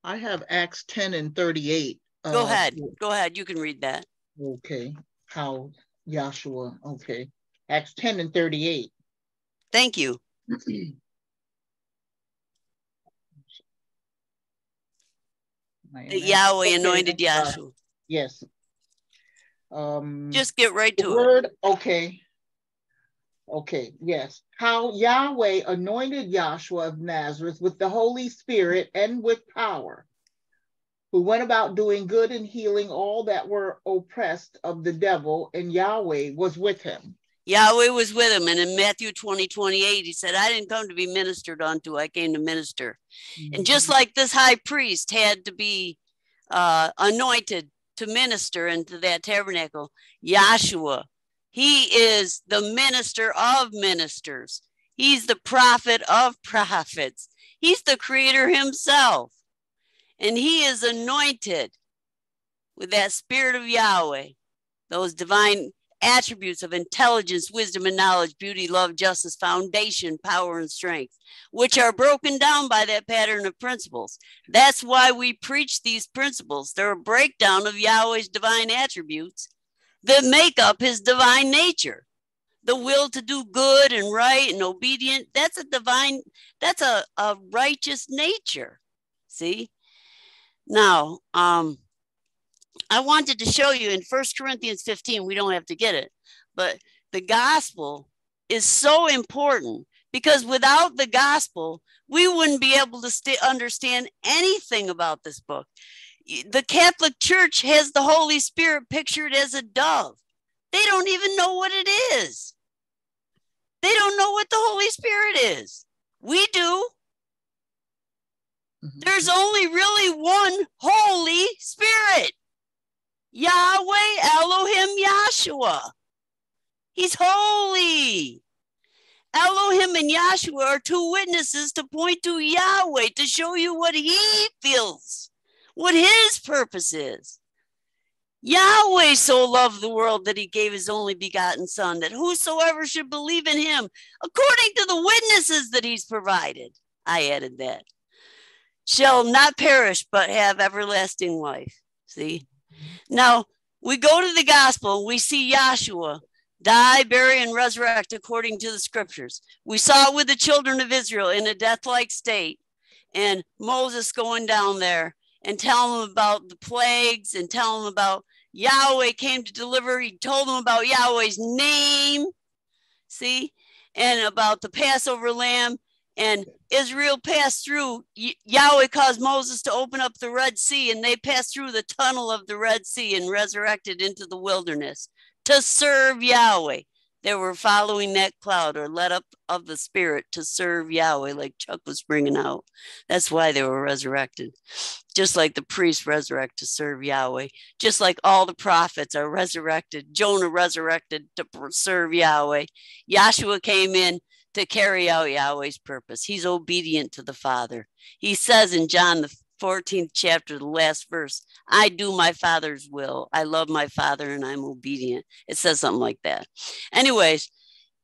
I have Acts 10 and 38. Go uh, ahead. Go ahead. You can read that. Okay, how Yahshua, okay. Acts 10 and 38. Thank you. My That NS Yahweh okay, anointed uh, Yes. Um, Just get right the to it. okay. Okay, yes. How Yahweh anointed Yahshua of Nazareth with the Holy Spirit and with power, who went about doing good and healing all that were oppressed of the devil, and Yahweh was with him. Yahweh was with him. And in Matthew 20, 28, he said, I didn't come to be ministered unto, I came to minister. And just like this high priest had to be uh, anointed to minister into that tabernacle, Yahshua, he is the minister of ministers. He's the prophet of prophets. He's the creator himself. And he is anointed with that spirit of Yahweh, those divine attributes of intelligence, wisdom, and knowledge, beauty, love, justice, foundation, power, and strength, which are broken down by that pattern of principles. That's why we preach these principles. They're a breakdown of Yahweh's divine attributes that make up his divine nature. The will to do good and right and obedient, that's a divine, that's a, a righteous nature. See? Now, um, I wanted to show you in First Corinthians 15, we don't have to get it, but the gospel is so important because without the gospel, we wouldn't be able to stay, understand anything about this book. The Catholic Church has the Holy Spirit pictured as a dove. They don't even know what it is. They don't know what the Holy Spirit is. We do. Mhm. There's only really one Holy Spirit. Yahweh Elohim Yahshua. He's holy. Elohim and Yahshua are two witnesses to point to Yahweh to show you what he feels, what his purpose is. Yahweh so loved the world that he gave his only begotten Son, that whosoever should believe in him, according to the witnesses that he's provided, I added that, shall not perish but have everlasting life. See? Now, we go to the gospel, we see Yahshua die, bury, and resurrect according to the scriptures. We saw it with the children of Israel in a death like state, and Moses going down there and telling them about the plagues and telling them about Yahweh came to deliver. He told them about Yahweh's name, see, and about the Passover lamb. And Israel passed through. Yahweh caused Moses to open up the Red Sea, and they passed through the tunnel of the Red Sea and resurrected into the wilderness to serve Yahweh. They were following that cloud or led up of the Spirit to serve Yahweh, like Chuck was bringing out. That's why they were resurrected. Just like the priests resurrect to serve Yahweh, just like all the prophets are resurrected. Jonah resurrected to serve Yahweh. Yahshua came in to carry out Yahweh's purpose. He's obedient to the Father. He says in John, the 14th chapter, the last verse, I do my Father's will. I love my Father and I'm obedient. It says something like that. Anyways,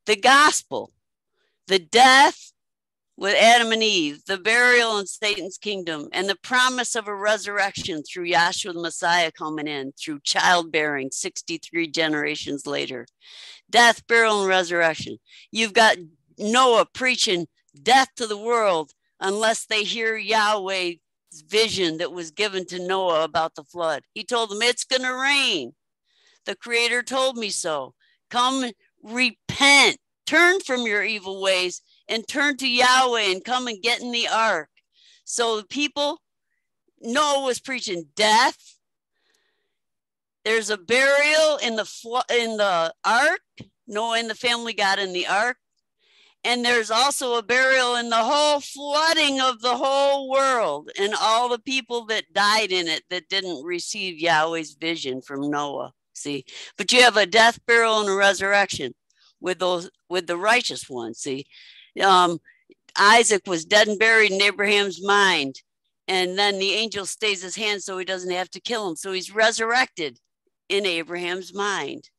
the gospel, the death with Adam and Eve, the burial in Satan's kingdom, and the promise of a resurrection through Yahshua the Messiah coming in through childbearing 63 generations later. Death, burial, and resurrection. You've got Noah preaching death to the world unless they hear Yahweh's vision that was given to Noah about the flood. He told them, It's going to rain. The Creator told me so. Come repent, turn from your evil ways, and turn to Yahweh and come and get in the ark. So the people, Noah was preaching death. There's a burial in the in the ark. Noah and the family got in the ark. And there's also a burial in the whole flooding of the whole world and all the people that died in it that didn't receive Yahweh's vision from Noah. See, but you have a death, burial, and a resurrection. with those with the righteous ones. See, um, Isaac was dead and buried in Abraham's mind, and then the angel stays his hand so he doesn't have to kill him. So he's resurrected in Abraham's mind.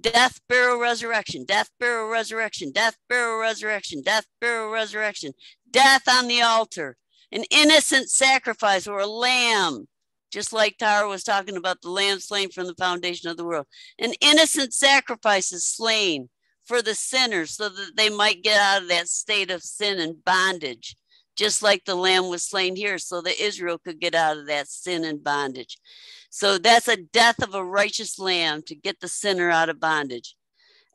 Death, burial, resurrection, death, burial, resurrection, death, burial, resurrection, death, burial, resurrection, death on the altar, an innocent sacrifice or a lamb, just like Tara was talking about the lamb slain from the foundation of the world. An innocent sacrifice is slain for the sinners so that they might get out of that state of sin and bondage, just like the lamb was slain here so that Israel could get out of that sin and bondage. So that's a death of a righteous lamb to get the sinner out of bondage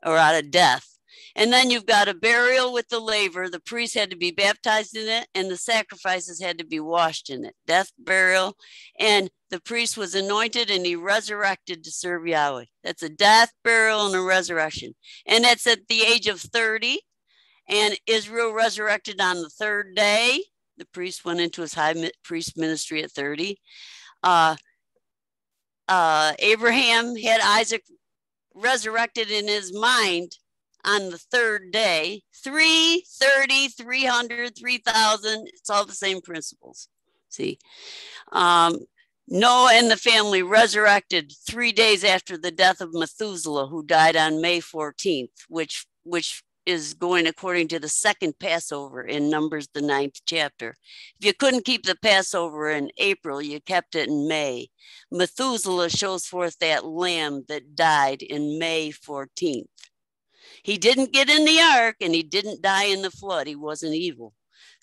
or out of death. And then you've got a burial with the laver. The priest had to be baptized in it, and the sacrifices had to be washed in it. Death, burial, and the priest was anointed and he resurrected to serve Yahweh. That's a death, burial, and a resurrection. And that's at the age of 30. And Israel resurrected on the third day. The priest went into his high priest ministry at 30. Uh, uh, Abraham had Isaac resurrected in his mind on the third day. 3 30 300 3000 it's all the same principles. See? Um, noah and the family resurrected three days after the death of methuselah who died on may 14th which which is going according to the second Passover in Numbers, the ninth chapter. If you couldn't keep the Passover in April, you kept it in May. Methuselah shows forth that lamb that died in May 14th. He didn't get in the ark and he didn't die in the flood. He wasn't evil.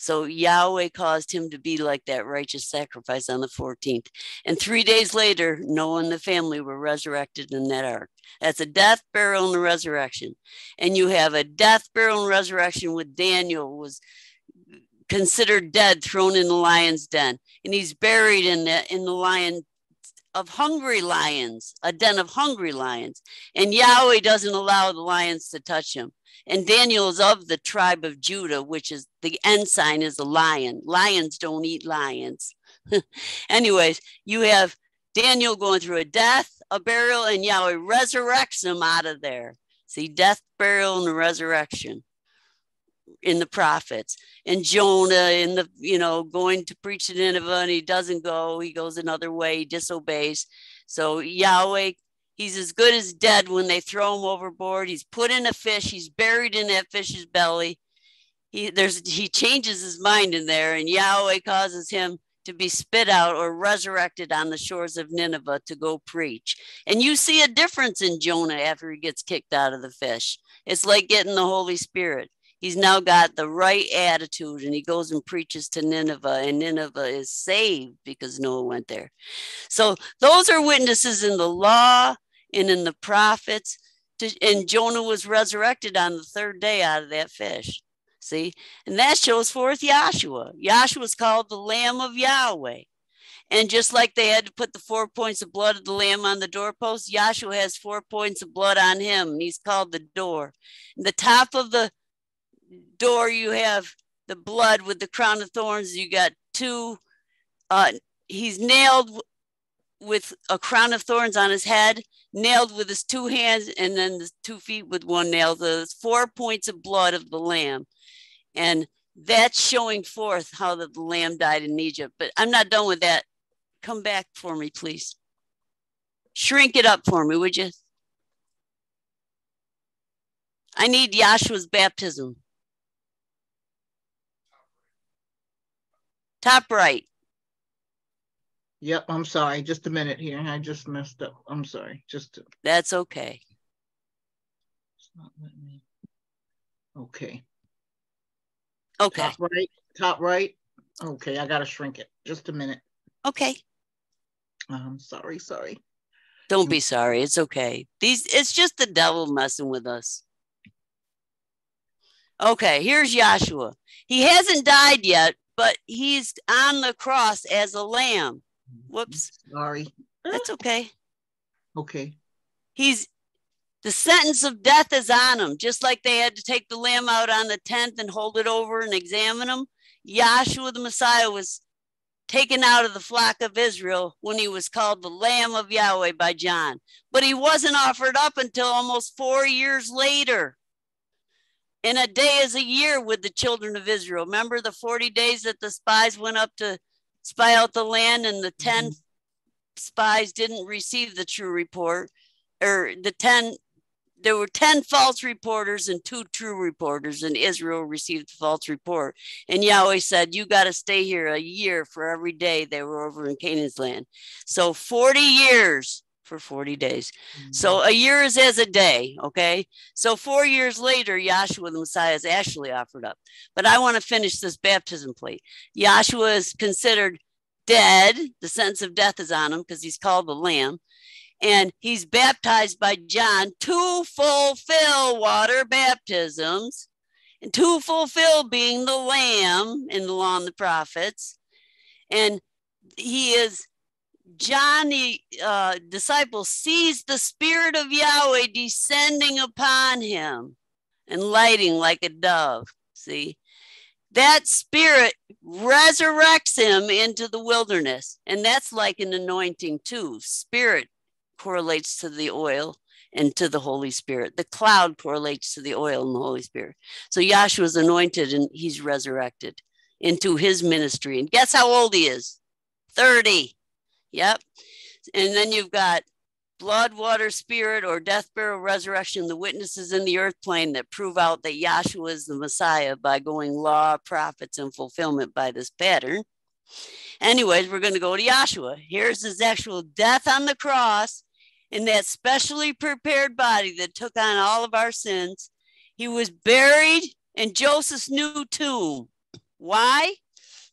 So Yahweh caused him to be like that righteous sacrifice on the 14th. And three days later, Noah and the family were resurrected in that ark. That's a death, burial, and resurrection. And you have a death, burial, and resurrection with Daniel was considered dead, thrown in the lion's den. And he's buried in the in the lion of hungry lions, a den of hungry lions. And Yahweh doesn't allow the lions to touch him. And Daniel is of the tribe of Judah, which is the ensign is a lion. Lions don't eat lions. Anyways, you have Daniel going through a death, a burial, and Yahweh resurrects him out of there. See, death, burial, and resurrection in the prophets. And Jonah in the, you know, going to preach to Nineveh and he doesn't go, he goes another way, he disobeys. So Yahweh He's as good as dead when they throw him overboard. He's put in a fish. He's buried in that fish's belly. He there's he changes his mind in there, and Yahweh causes him to be spit out or resurrected on the shores of Nineveh to go preach. And you see a difference in Jonah after he gets kicked out of the fish. It's like getting the Holy Spirit. He's now got the right attitude and he goes and preaches to Nineveh, and Nineveh is saved because Noah went there. So, those are witnesses in the law and in the prophets. To, and Jonah was resurrected on the third day out of that fish. See, and that shows forth Yahshua. Yahshua is called the Lamb of Yahweh. And just like they had to put the four points of blood of the Lamb on the doorpost, Yahshua has four points of blood on him. And He's called the door. The top of the door, you have the blood with the crown of thorns. You got two, uh, he's nailed with a crown of thorns on his head, nailed with his two hands, and then the two feet with one nail. The four points of blood of the lamb. And that's showing forth how the lamb died in Egypt. But I'm not done with that. Come back for me, please. Shrink it up for me, would you? I need Yahshua's baptism. Top right. Yep, I'm sorry. Just a minute here. I just messed up. I'm sorry. Just to, That's okay. it's not letting me. Okay. Okay. Top right. Top right. Okay, I gotta shrink it. Just a minute. Okay. I'm sorry. Sorry. Don't be sorry. It's okay. These it's just the devil messing with us. Okay, here's Yahshua. He hasn't died yet, but he's on the cross as a lamb. Whoops. Sorry. That's okay. Okay. He's the sentence of death is on him, just like they had to take the lamb out on the 10th and hold it over and examine him. Yahshua the Messiah was taken out of the flock of Israel when he was called the Lamb of Yahweh by John. But he wasn't offered up until almost four years later. And a day is a year with the children of Israel. Remember the 40 days that the spies went up to spy out the land and the mm-hmm. 10 spies didn't receive the true report or the 10 there were 10 false reporters and two true reporters and israel received the false report. And yahweh said you got to stay here a year for every day they were over in canaan's land. So 40 years for 40 days. So mm-hmm. a year is as a day okay? So four years later yahshua the messiah is actually offered up. But i want to finish this baptism plate. Yahshua is considered dead. The sentence of death is on him because he's called the lamb. And he's baptized by John to fulfill water baptisms, and to fulfill being the lamb in the law and the prophets. And he is, John, the uh, disciple, sees the Spirit of Yahweh descending upon him and lighting like a dove. See? That spirit resurrects him into the wilderness. And that's like an anointing too. Spirit correlates to the oil and to the Holy Spirit. The cloud correlates to the oil and the Holy Spirit. So Yahshua is anointed and he's resurrected into his ministry. And guess how old he is? 30. Yep. And then you've got blood, water, spirit, or death, burial, resurrection, the witnesses in the earth plane that prove out that Yahshua is the Messiah by going law, prophets, and fulfillment by this pattern. Anyways, we're going to go to Yahshua. Here's his actual death on the cross in that specially prepared body that took on all of our sins. He was buried in Joseph's new tomb. Why?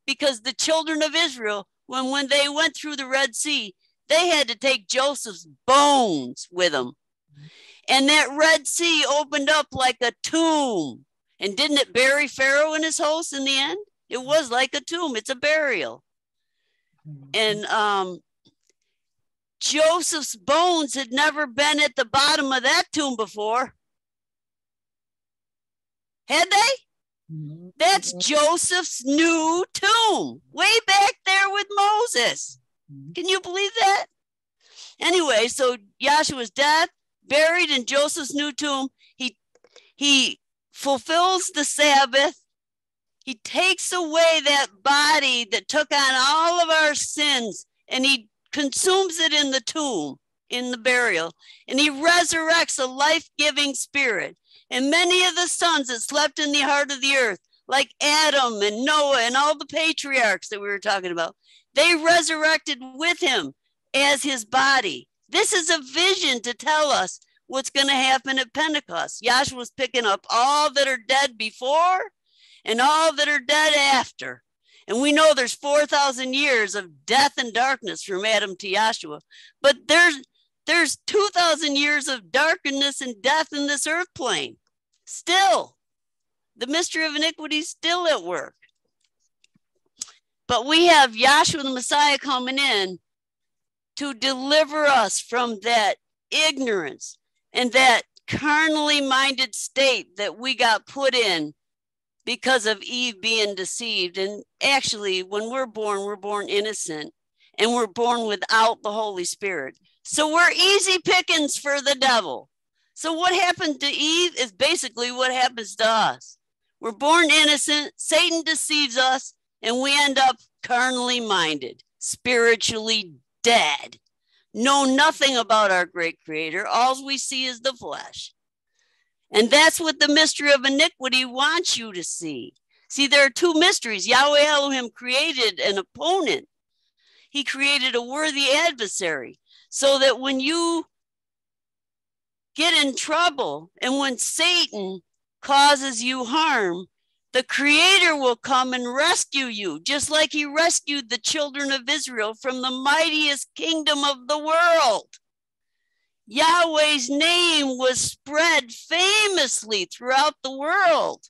Because the children of Israel, when, when they went through the Red Sea, they had to take Joseph's bones with them. And that Red Sea opened up like a tomb. And didn't it bury Pharaoh and his host in the end? It was like a tomb, it's a burial. And um, Joseph's bones had never been at the bottom of that tomb before. Had they? That's Joseph's new tomb, way back there with Moses. Mm-hmm. Can you believe that? Anyway, so Yahshua's death, buried in Joseph's new tomb. He he fulfills the Sabbath. He takes away that body that took on all of our sins and he consumes it in the tomb, in the burial, and he resurrects a life giving spirit. And many of the sons that slept in the heart of the earth, like Adam and Noah and all the patriarchs that we were talking about, they resurrected with him as his body. This is a vision to tell us what's going to happen at Pentecost. Yahshua's picking up all that are dead before and all that are dead after. And we know there's 4,000 years of death and darkness from Adam to Yahshua, but there's there's 2,000 years of darkness and death in this earth plane. Still, the mystery of iniquity is still at work. But we have Yahshua the Messiah coming in to deliver us from that ignorance and that carnally minded state that we got put in because of Eve being deceived. And actually, when we're born, we're born innocent and we're born without the Holy Spirit. So we're easy pickings for the devil. So what happened to Eve is basically what happens to us. We're born innocent, Satan deceives us, and we end up carnally minded, spiritually dead. Know nothing about our great creator. All we see is the flesh. And that's what the mystery of iniquity wants you to see. See, there are two mysteries. Yahweh Elohim created an opponent, he created a worthy adversary so that when you get in trouble and when Satan causes you harm, the creator will come and rescue you, just like he rescued the children of Israel from the mightiest kingdom of the world. Yahweh's name was spread famously throughout the world.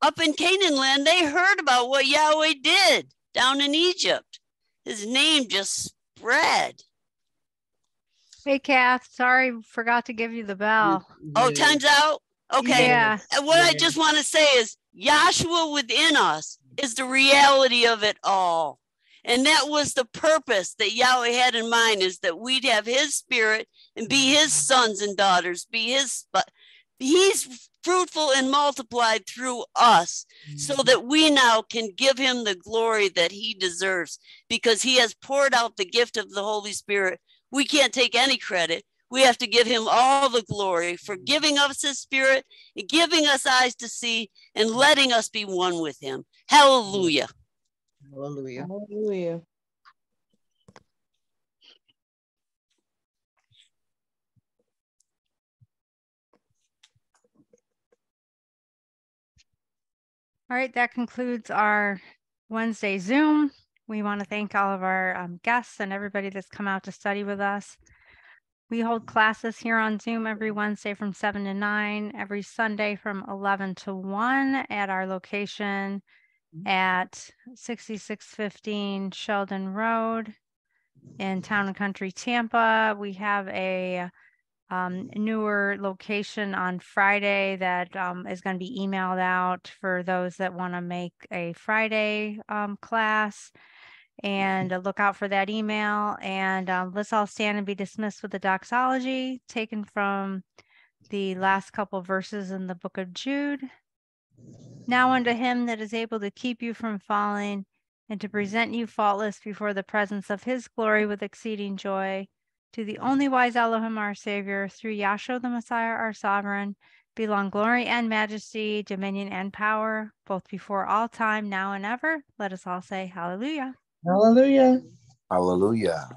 Up in Canaan land, they heard about what Yahweh did down in Egypt. His name just spread. Hey, Kath, sorry, forgot to give you the bell. Oh, time's out? Okay. Yeah. And what I just want to say is Yahshua within us is the reality of it all. And that was the purpose that Yahweh had in mind is that we'd have his spirit and be his sons and daughters, be his, but he's fruitful and multiplied through us so mm. that we now can give him the glory that he deserves because he has poured out the gift of the Holy Spirit. We can't take any credit. We have to give him all the glory for giving us his spirit, giving us eyes to see, and letting us be one with him. Hallelujah. Hallelujah. Hallelujah. All right, that concludes our Wednesday Zoom. We want to thank all of our um, guests and everybody that's come out to study with us. We hold classes here on Zoom every Wednesday from seven to nine, every Sunday from eleven to one at our location at sixty-six fifteen Sheldon Road in Town and Country Tampa. We have a um, newer location on Friday that um, is going to be emailed out for those that want to make a Friday um, class. And uh, look out for that email. And um, let's all stand and be dismissed with the doxology taken from the last couple verses in the book of Jude. Now unto him that is able to keep you from falling and to present you faultless before the presence of his glory with exceeding joy. To the only wise Elohim, our Savior, through Yahshua the Messiah, our sovereign, belong glory and majesty, dominion and power, both before all time, now and ever. Let us all say hallelujah. Hallelujah. Hallelujah.